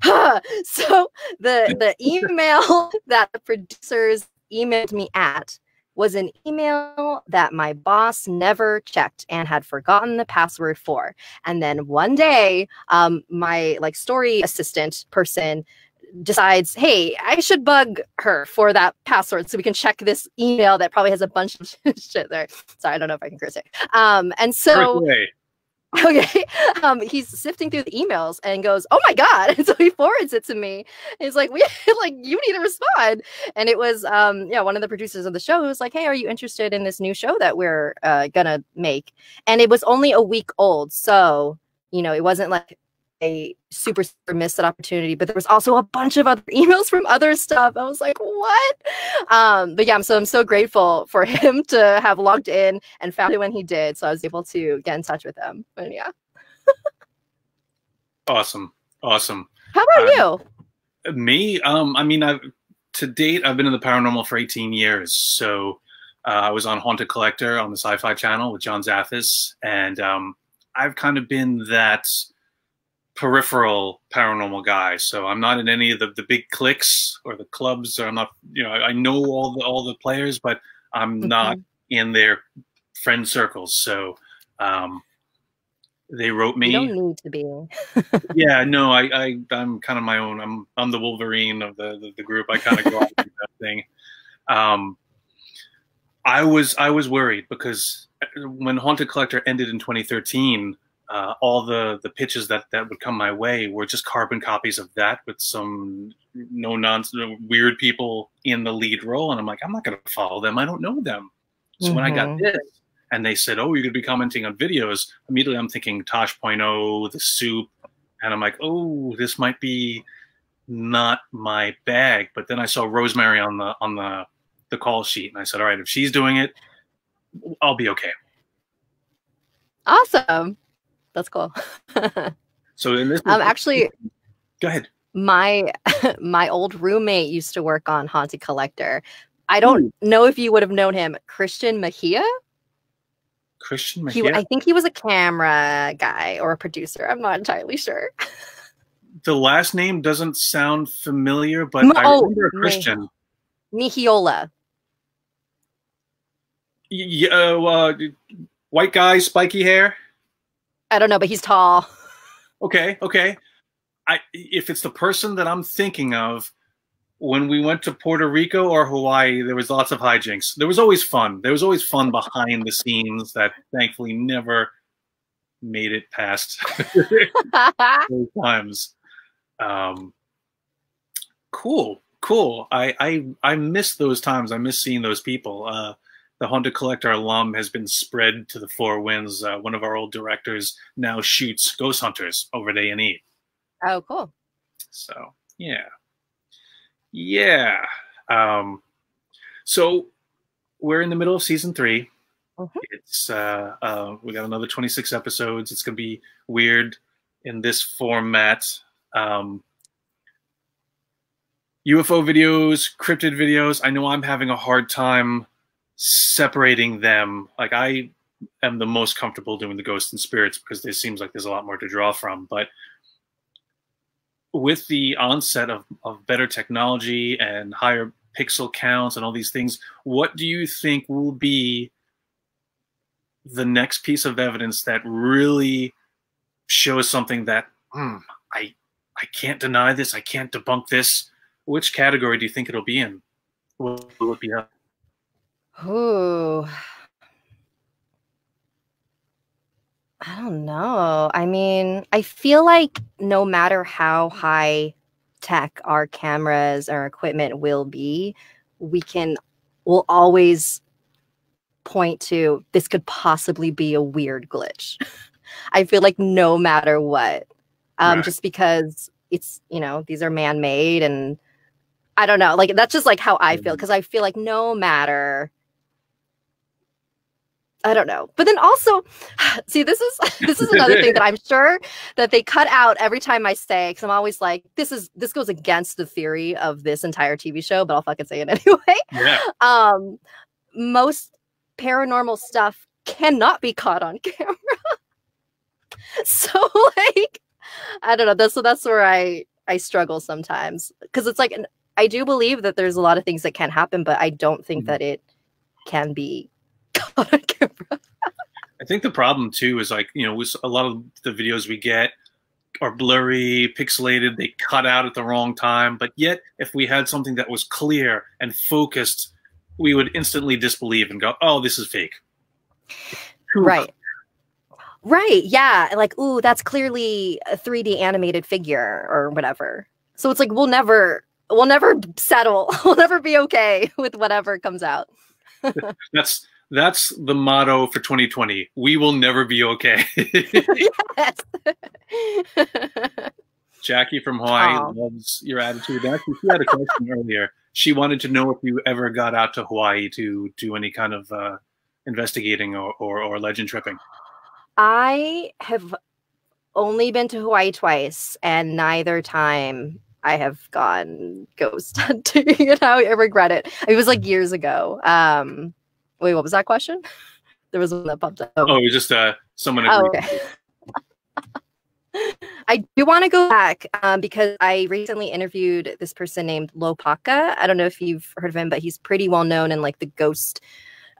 so the the email that the producers emailed me at was an email that my boss never checked and had forgotten the password for. And then one day, um, my like story assistant person decides, hey, I should bug her for that password so we can check this email that probably has a bunch of shit there. Sorry, I don't know if I can curse it. Um, and so. okay. Um he's sifting through the emails and goes oh my god. And so he forwards it to me. He's like we like you need to respond. And it was um yeah one of the producers of the show who was like hey are you interested in this new show that we're uh, gonna make? And it was only a week old. So you know it wasn't like a super super missed that opportunity but there was also a bunch of other emails from other stuff i was like what um but yeah i'm so i'm so grateful for him to have logged in and found it when he did so i was able to get in touch with him and yeah Awesome, awesome. how about Um, you Me, um, I mean, I've to date, I've been in the paranormal for 18 years. So uh, I was on Haunted Collector on the Sci-Fi Channel with John Zaffis, and um, I've kind of been that peripheral paranormal guy. So I'm not in any of the, the big cliques or the clubs. Or I'm not, you know, I, know all the all the players, but I'm not in their friend circles. So um, they wrote me you don't need to be yeah, no, I, I I'm kind of my own. I'm I'm the Wolverine of the the, the group. I kind of go off and do that thing. Um, I was I was worried because when Haunted Collector ended in 2013, uh, all the the pitches that that would come my way were just carbon copies of that with some no nonsense weird people in the lead role, and I'm like, I'm not going to follow them. I don't know them. So when I got Mhm. this, and they said, "Oh, you're going to be commenting on videos," immediately I'm thinking Tosh.0, the soup, and I'm like, "Oh, this might be not my bag." But then I saw Rosemary on the on the the call sheet, and I said, "All right, if she's doing it, I'll be okay." awesome that's cool So in this, um actually go ahead. my my old roommate used to work on haunted collector i don't know if you would have known him christian mejia Christian He, Mejia. I think he was a camera guy or a producer. I'm not entirely sure. the last name doesn't sound familiar, but M- I oh, remember a Christian. Nihiola. Y- y- uh, uh, white guy, spiky hair. I don't know, but he's tall. Okay, okay. I if it's the person that I'm thinking of, when we went to Puerto Rico or Hawaii, there was lots of hijinks. There was always fun. There was always fun behind the scenes that thankfully never made it past times. Um, cool, cool. I, I I miss those times. I miss seeing those people. Uh, the Haunted Collector alum has been spread to the four winds. Uh, one of our old directors now shoots Ghost Hunters over at A and E. oh, cool. So yeah, yeah. Um, so we're in the middle of season 3 Mhm. It's uh, uh, we got another twenty six episodes. It's gonna be weird in this format. Um, UFO videos, cryptid videos. I know I'm having a hard time separating them. Like I am the most comfortable doing the ghosts and spirits because there seems like there's a lot more to draw from. But with the onset of, of better technology and higher pixel counts and all these things, what do you think will be the next piece of evidence that really shows something that hmm, I I can't deny this, I can't debunk this? Which category do you think it'll be in? Will it be up? Ooh. I don't know. I mean, I feel like no matter how high tech our cameras or equipment will be, we can will always point to this could possibly be a weird glitch. I feel like no matter what. Um Right. just because it's, you know, these are man-made and I don't know. Like that's just like how I feel because I feel like no matter I don't know. But then also, see, this is this is another thing that I'm sure that they cut out every time I say because I'm always like, this is this goes against the theory of this entire TV show, but I'll fucking say it anyway. Yeah. Um, most paranormal stuff cannot be caught on camera. so like, I don't know. That's so that's where I I struggle sometimes because it's like an, I do believe that there's a lot of things that can happen, but I don't think Mhm. that it can be caught on camera. I think the problem too is like you know with a lot of the videos we get are blurry, pixelated. They cut out at the wrong time. But yet, if we had something that was clear and focused, we would instantly disbelieve and go, "Oh, this is fake." Right. Right. Yeah. Like, ooh, that's clearly a 3D animated figure or whatever. So it's like we'll never we'll never settle. We'll never be okay with whatever comes out. That's that's the motto for 2020. We will never be okay. Jackie from Hawaii Aw. loves your attitude. Actually, she had a question earlier. She wanted to know if you ever got out to Hawaii to do any kind of uh, investigating or, or, or legend tripping. I have only been to Hawaii twice, and neither time I have gone ghost hunting, and I regret it. It was like years ago. Um, wait, what was that question? There was one that popped up. Oh, it was just uh, someone Oh, okay. I do want to go back um, because I recently interviewed this person named Lopaka. I don't know if you've heard of him, but he's pretty well known in like the ghost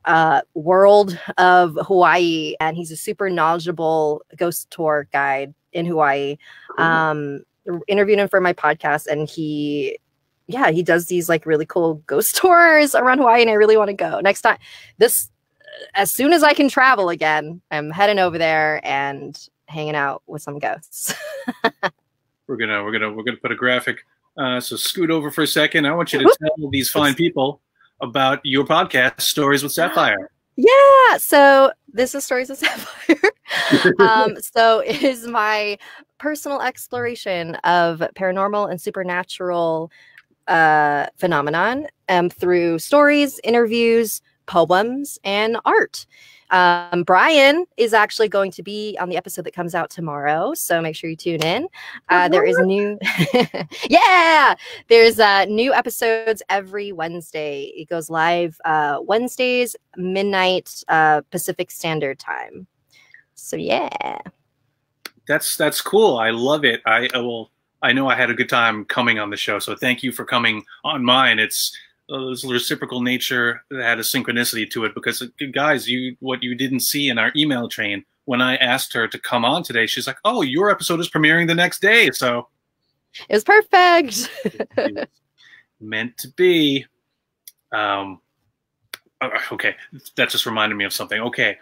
uh, world of Hawaii, and he's a super knowledgeable ghost tour guide in Hawaii. Um, interviewed him for my podcast, and he, yeah, he does these like really cool ghost tours around Hawaii, and I really want to go next time. This as soon as I can travel again, I'm heading over there and hanging out with some ghosts. we're gonna we're gonna we're gonna put a graphic. Uh, so scoot over for a second. I want you to tell these fine people about your podcast, Stories with Sapphire. yeah. So this is Stories with Sapphire. um, so it is my personal exploration of paranormal and supernatural uh, phenomenon um, through stories, interviews, poems, and art. Um, Brian is actually going to be on the episode that comes out tomorrow, so make sure you tune in. Uh, there is new, yeah, there's uh, new episodes every Wednesday. It goes live uh, Wednesdays midnight uh, Pacific Standard Time. So yeah, that's that's cool. I love it. I, I will. I know I had a good time coming on the show, so thank you for coming on mine. It's uh, there's reciprocal nature that had a synchronicity to it because uh, guys, you what you didn't see in our email chain when I asked her to come on today, she's like, "Oh, your episode is premiering the next day," so it was perfect. meant to be. Um, uh, okay, that just reminded me of something. Okay,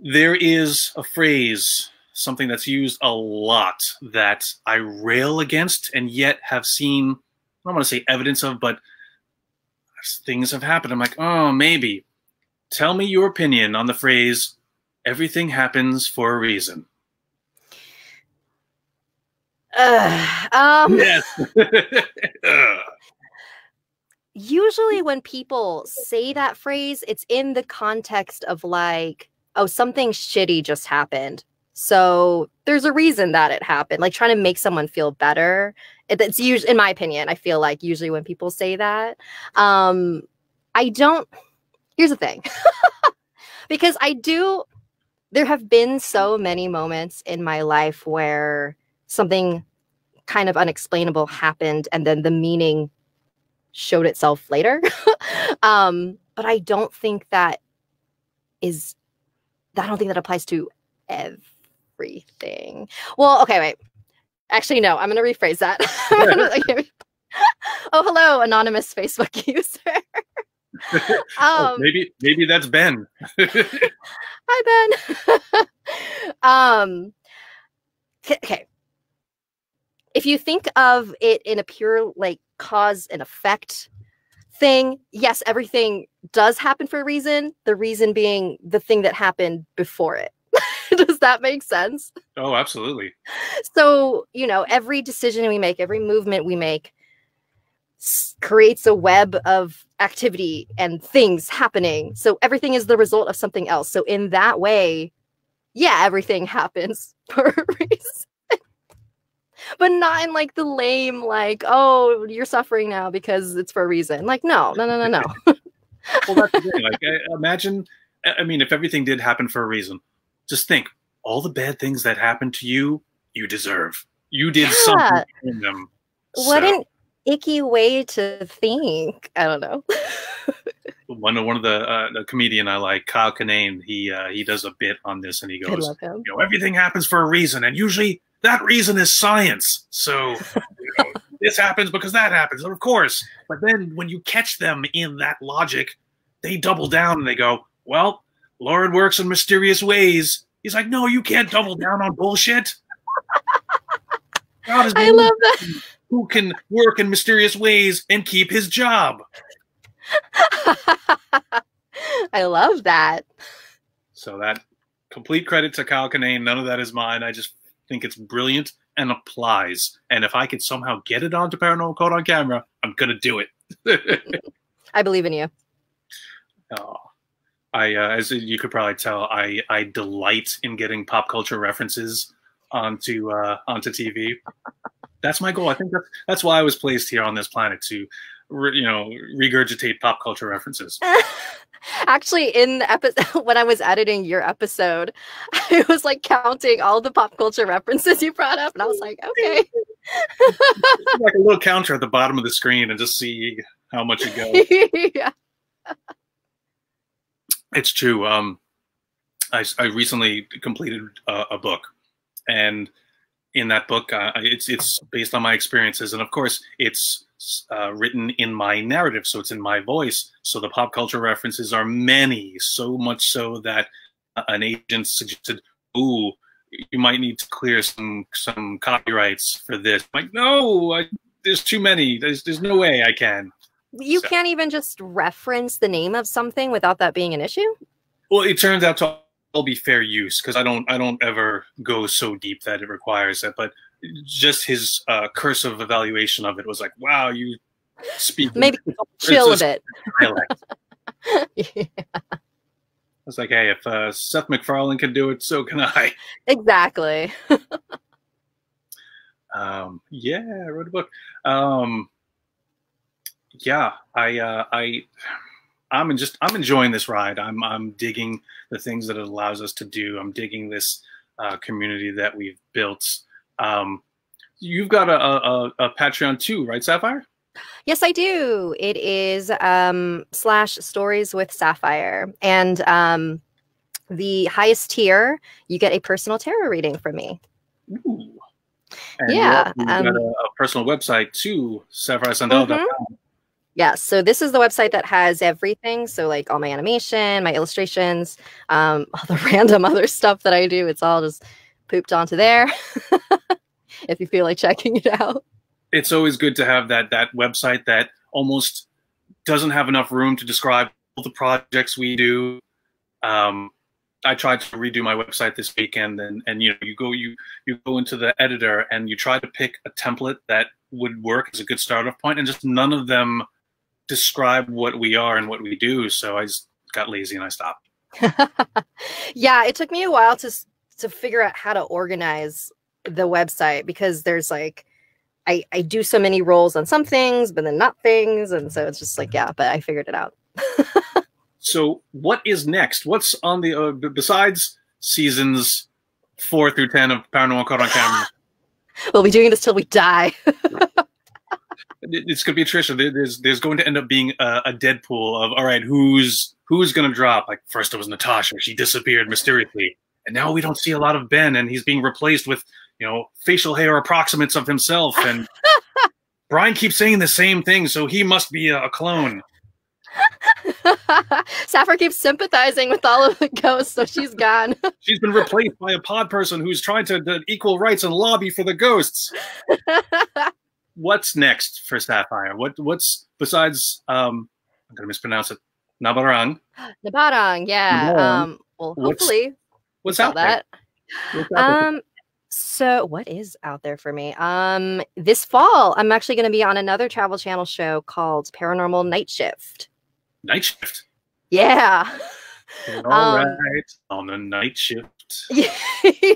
there is a phrase something that's used a lot that I rail against and yet have seen, I don't want to say evidence of, but things have happened. I'm like, oh, maybe. Tell me your opinion on the phrase, everything happens for a reason. Uh, um, yes. usually, when people say that phrase, it's in the context of like, oh, something shitty just happened. So there's a reason that it happened, like trying to make someone feel better. It's usually, in my opinion, I feel like usually when people say that, um, I don't. Here's the thing, because I do. There have been so many moments in my life where something kind of unexplainable happened, and then the meaning showed itself later. um, but I don't think that is. I don't think that applies to every everything. Well, okay, wait. Actually, no, I'm going to rephrase that. oh, hello, anonymous Facebook user. um, oh, maybe maybe that's Ben. hi Ben. um okay. If you think of it in a pure like cause and effect thing, yes, everything does happen for a reason, the reason being the thing that happened before it. Does that make sense? Oh, absolutely. So, you know, every decision we make, every movement we make creates a web of activity and things happening. So everything is the result of something else. So in that way, yeah, everything happens for a reason. but not in like the lame, like, oh, you're suffering now because it's for a reason. Like, no, no, no, no, no. well, that's the thing. Like, imagine, I mean, if everything did happen for a reason, just think all the bad things that happened to you, you deserve. You did yeah. something in them. What so. an icky way to think. I don't know. one of one of the uh, the comedian I like, Kyle Kinane, he uh, he does a bit on this, and he goes, you know, everything happens for a reason, and usually that reason is science. So you know, this happens because that happens, of course. But then when you catch them in that logic, they double down and they go, well, Lord works in mysterious ways. He's like, no, you can't double down on bullshit. God is I love that. Who can work in mysterious ways and keep his job? I love that. So that complete credit to Kyle Kinane. None of that is mine. I just think it's brilliant and applies. And if I could somehow get it onto Paranormal Caught on camera, I'm gonna do it. I believe in you. Oh. I, uh, as you could probably tell, I, I delight in getting pop culture references onto uh, onto TV. That's my goal. I think that's that's why I was placed here on this planet to, re, you know, regurgitate pop culture references. Actually, in the episode when I was editing your episode, I was like counting all the pop culture references you brought up, and I was like, okay. like a little counter at the bottom of the screen, and just see how much it goes. yeah. It's true. Um, I, I recently completed a, a, book, and in that book, uh, it's it's based on my experiences, and of course, it's uh, written in my narrative, so it's in my voice. So the pop culture references are many, so much so that uh, an agent suggested, "Ooh, you might need to clear some some copyrights for this." I'm like, no, I, there's too many. There's there's no way I can you so. can't even just reference the name of something without that being an issue well it turns out to all be fair use because i don't i don't ever go so deep that it requires it but just his uh, cursive evaluation of it was like wow you speak maybe chill a bit yeah. was like, hey, if uh, Seth MacFarlane can do it, so can I. Exactly. um, yeah, I wrote a book. Um, yeah, I, uh, I, I'm in just, I'm enjoying this ride. I'm, I'm digging the things that it allows us to do. I'm digging this uh, community that we've built. Um, you've got a, a, a Patreon too, right, Sapphire? Yes, I do. It is um, slash stories with Sapphire. And um, the highest tier, you get a personal tarot reading from me. Ooh. And yeah. You've um, got a, a, personal website too, sapphiresandalo.com. Mm-hmm. Yeah, so this is the website that has everything. So like all my animation, my illustrations, um, all the random other stuff that I do. It's all just pooped onto there. if you feel like checking it out it's always good to have that that website that almost doesn't have enough room to describe all the projects we do. Um, I tried to redo my website this weekend, and and you know you go you you go into the editor and you try to pick a template that would work as a good start off point, and just none of them describe what we are and what we do. So I just got lazy and I stopped. yeah, it took me a while to to figure out how to organize the website because there's like I, I do so many roles on some things, but then not things. And so it's just like, yeah, but I figured it out. so what is next? What's on the, uh, besides seasons four through 10 of Paranormal Caught on Camera? we'll be doing this till we die. It's going to be a tradition. There's, there's going to end up being a, a Deadpool of, all right, who's, who's going to drop? Like first it was Natasha. She disappeared mysteriously. And now we don't see a lot of Ben and he's being replaced with you know, facial hair approximates of himself. And Brian keeps saying the same thing, so he must be a, a clone. Sapphire keeps sympathizing with all of the ghosts, so she's gone. she's been replaced by a pod person who's trying to, to equal rights and lobby for the ghosts. What's next for Sapphire? What what's besides um I'm gonna mispronounce it. Nabarang. Nabarang, yeah. Um well hopefully what's, what's out that. What's out um so, what is out there for me? Um, this fall, I'm actually going to be on another Travel Channel show called Paranormal Night Shift. Night Shift. Yeah. All um, right, on the night shift.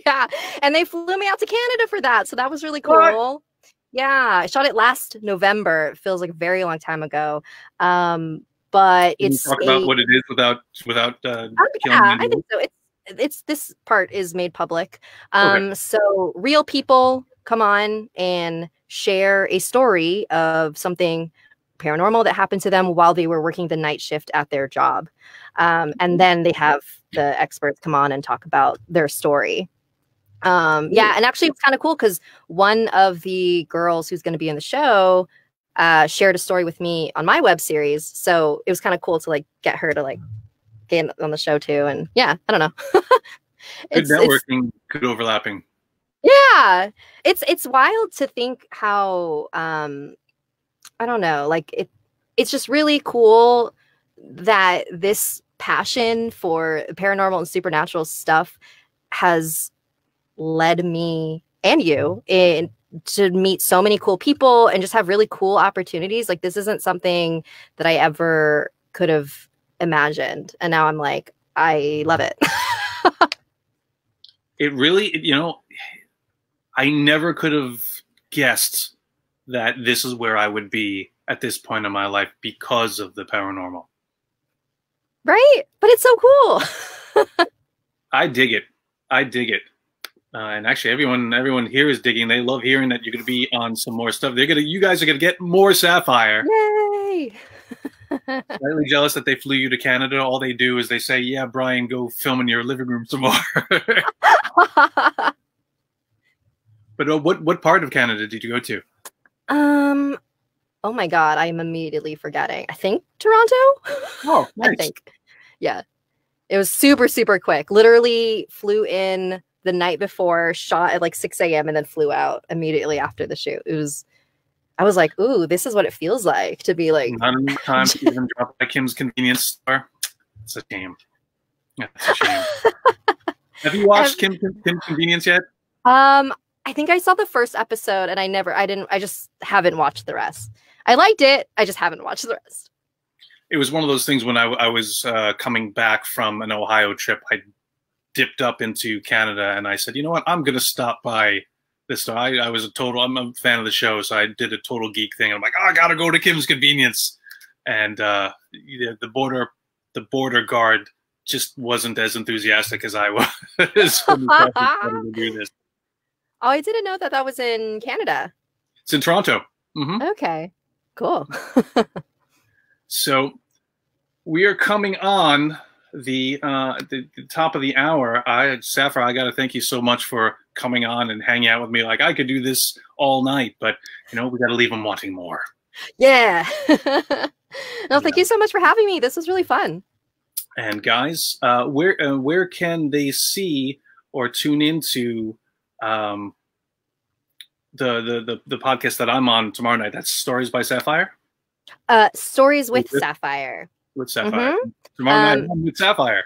Yeah, and they flew me out to Canada for that, so that was really cool. What? Yeah, I shot it last November. It feels like a very long time ago. Um, but Can it's talk a, about what it is without without. Uh, oh, yeah, I think so. It's it's this part is made public. Um, okay. So real people come on and share a story of something paranormal that happened to them while they were working the night shift at their job. Um, and mm-hmm. then they have the experts come on and talk about their story. Um, yeah, and actually it's kind of cool because one of the girls who's going to be in the show uh, shared a story with me on my web series. So it was kind of cool to like get her to like get on the show too. And yeah, I don't know. good networking, good overlapping. Yeah, it's it's wild to think how um, I don't know, like it. It's just really cool that this passion for paranormal and supernatural stuff has led me and you mm-hmm. in to meet so many cool people and just have really cool opportunities. Like this isn't something that I ever could have imagined. And now I'm like, I love it. it really, you know, I never could have guessed that this is where I would be at this point in my life because of the paranormal. Right? But it's so cool. I dig it. I dig it. Uh, and actually, everyone everyone here is digging. They love hearing that you're going to be on some more stuff. They're gonna, you guys are going to get more Sapphire. Yay! Slightly jealous that they flew you to Canada. All they do is they say, "Yeah, Brian, go film in your living room some more." but uh, what what part of Canada did you go to? Um, oh my god, I am immediately forgetting. I think Toronto. Oh, nice. I think, yeah, it was super super quick. Literally flew in the night before, shot at like six a.m. and then flew out immediately after the shoot. It was I was like, ooh, this is what it feels like to be like. None time to even drop by Kim's convenience store. It's a shame. It's a shame. Have you watched Kim, Kim, Kim's Convenience yet? Um, I think I saw the first episode, and I never, I didn't, I just haven't watched the rest. I liked it. I just haven't watched the rest. it was one of those things when I, I was uh, coming back from an Ohio trip. I dipped up into Canada and I said, you know what, I'm going to stop by this. I, I was a total, I'm a fan of the show, so I did a total geek thing. I'm like, oh, I got to go to Kim's Convenience. And uh, the border, the border guard just wasn't as enthusiastic as I was. Oh, I didn't know that that was in Canada. It's in Toronto. Mm-hmm. Okay, cool. so we are coming on the, uh, the, the top of the hour. I Sapphire, I got to thank you so much for coming on and hanging out with me. Like I could do this all night, but you know we got to leave them wanting more. Yeah. no, thank you so much for having me. This was really fun. And guys, uh, where uh, where can they see or tune into um, the, the the the podcast that I'm on tomorrow night? That's Stories by Sapphire. Uh, Stories with, with Sapphire. With Sapphire. Mm-hmm. Tomorrow um, night with Sapphire.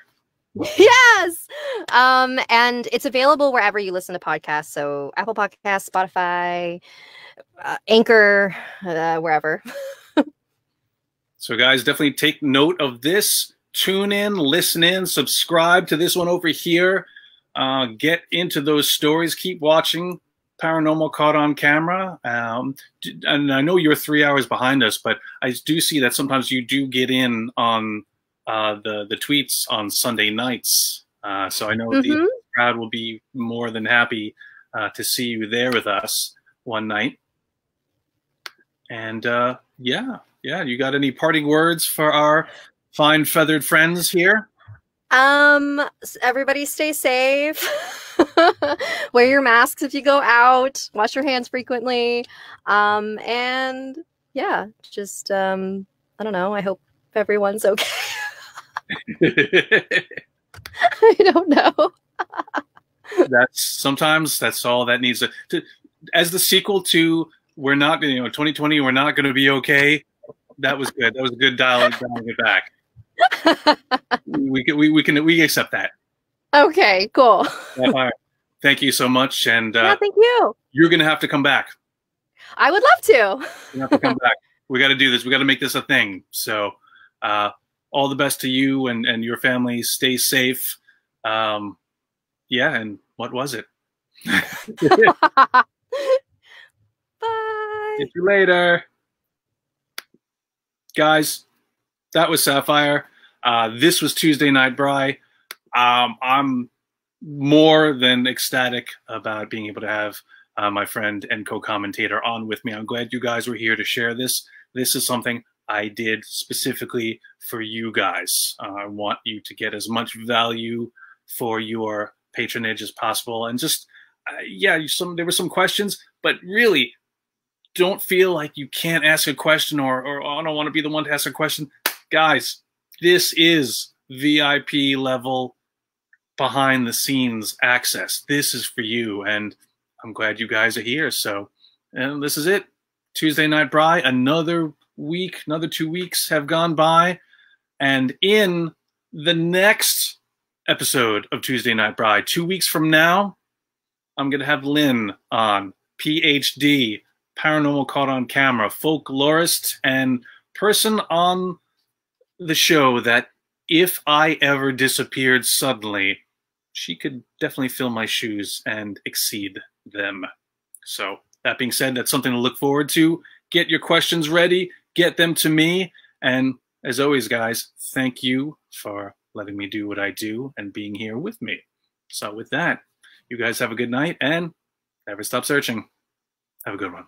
yes. Um, and it's available wherever you listen to podcasts. So Apple Podcasts, Spotify, uh, Anchor, uh, wherever. so, guys, definitely take note of this. Tune in, listen in, subscribe to this one over here. Uh, get into those stories. Keep watching Paranormal Caught on Camera. Um, and I know you're three hours behind us, but I do see that sometimes you do get in on uh, the the tweets on Sunday nights. Uh, so I know mm-hmm. the crowd will be more than happy uh, to see you there with us one night. And uh, yeah, yeah, you got any parting words for our fine feathered friends here? Um, everybody stay safe. Wear your masks if you go out. Wash your hands frequently. Um, and yeah, just um, I don't know. I hope everyone's okay. I don't know. that's sometimes that's all that needs to, to, as the sequel to we're not you know 2020 we're not going to be okay that was good that was a good dialing, dialing it back we can we, we can we accept that okay cool thank you so much and uh, yeah, thank you you're gonna have to come back i would love to you have to come back we got to do this we got to make this a thing so uh, all the best to you and, and your family. Stay safe. Um, yeah, and what was it? Bye. See you later. Guys, that was Sapphire. Uh, this was Tuesday Night Bri. Um, I'm more than ecstatic about being able to have uh, my friend and co-commentator on with me. I'm glad you guys were here to share this. This is something I did specifically for you guys. Uh, I want you to get as much value for your patronage as possible. And just, uh, yeah, some there were some questions, but really don't feel like you can't ask a question or, or oh, I don't want to be the one to ask a question. Guys, this is VIP level behind the scenes access. This is for you. And I'm glad you guys are here. So, and this is it. Tuesday Night Bri, another week, another two weeks have gone by. And in the next episode of Tuesday Night Bri, two weeks from now, I'm going to have Lynn on, PhD, paranormal caught on camera, folklorist, and person on the show that if I ever disappeared suddenly, she could definitely fill my shoes and exceed them. So, that being said, that's something to look forward to. Get your questions ready get them to me. And as always, guys, thank you for letting me do what I do and being here with me. So, with that, you guys have a good night and never stop searching. Have a good one.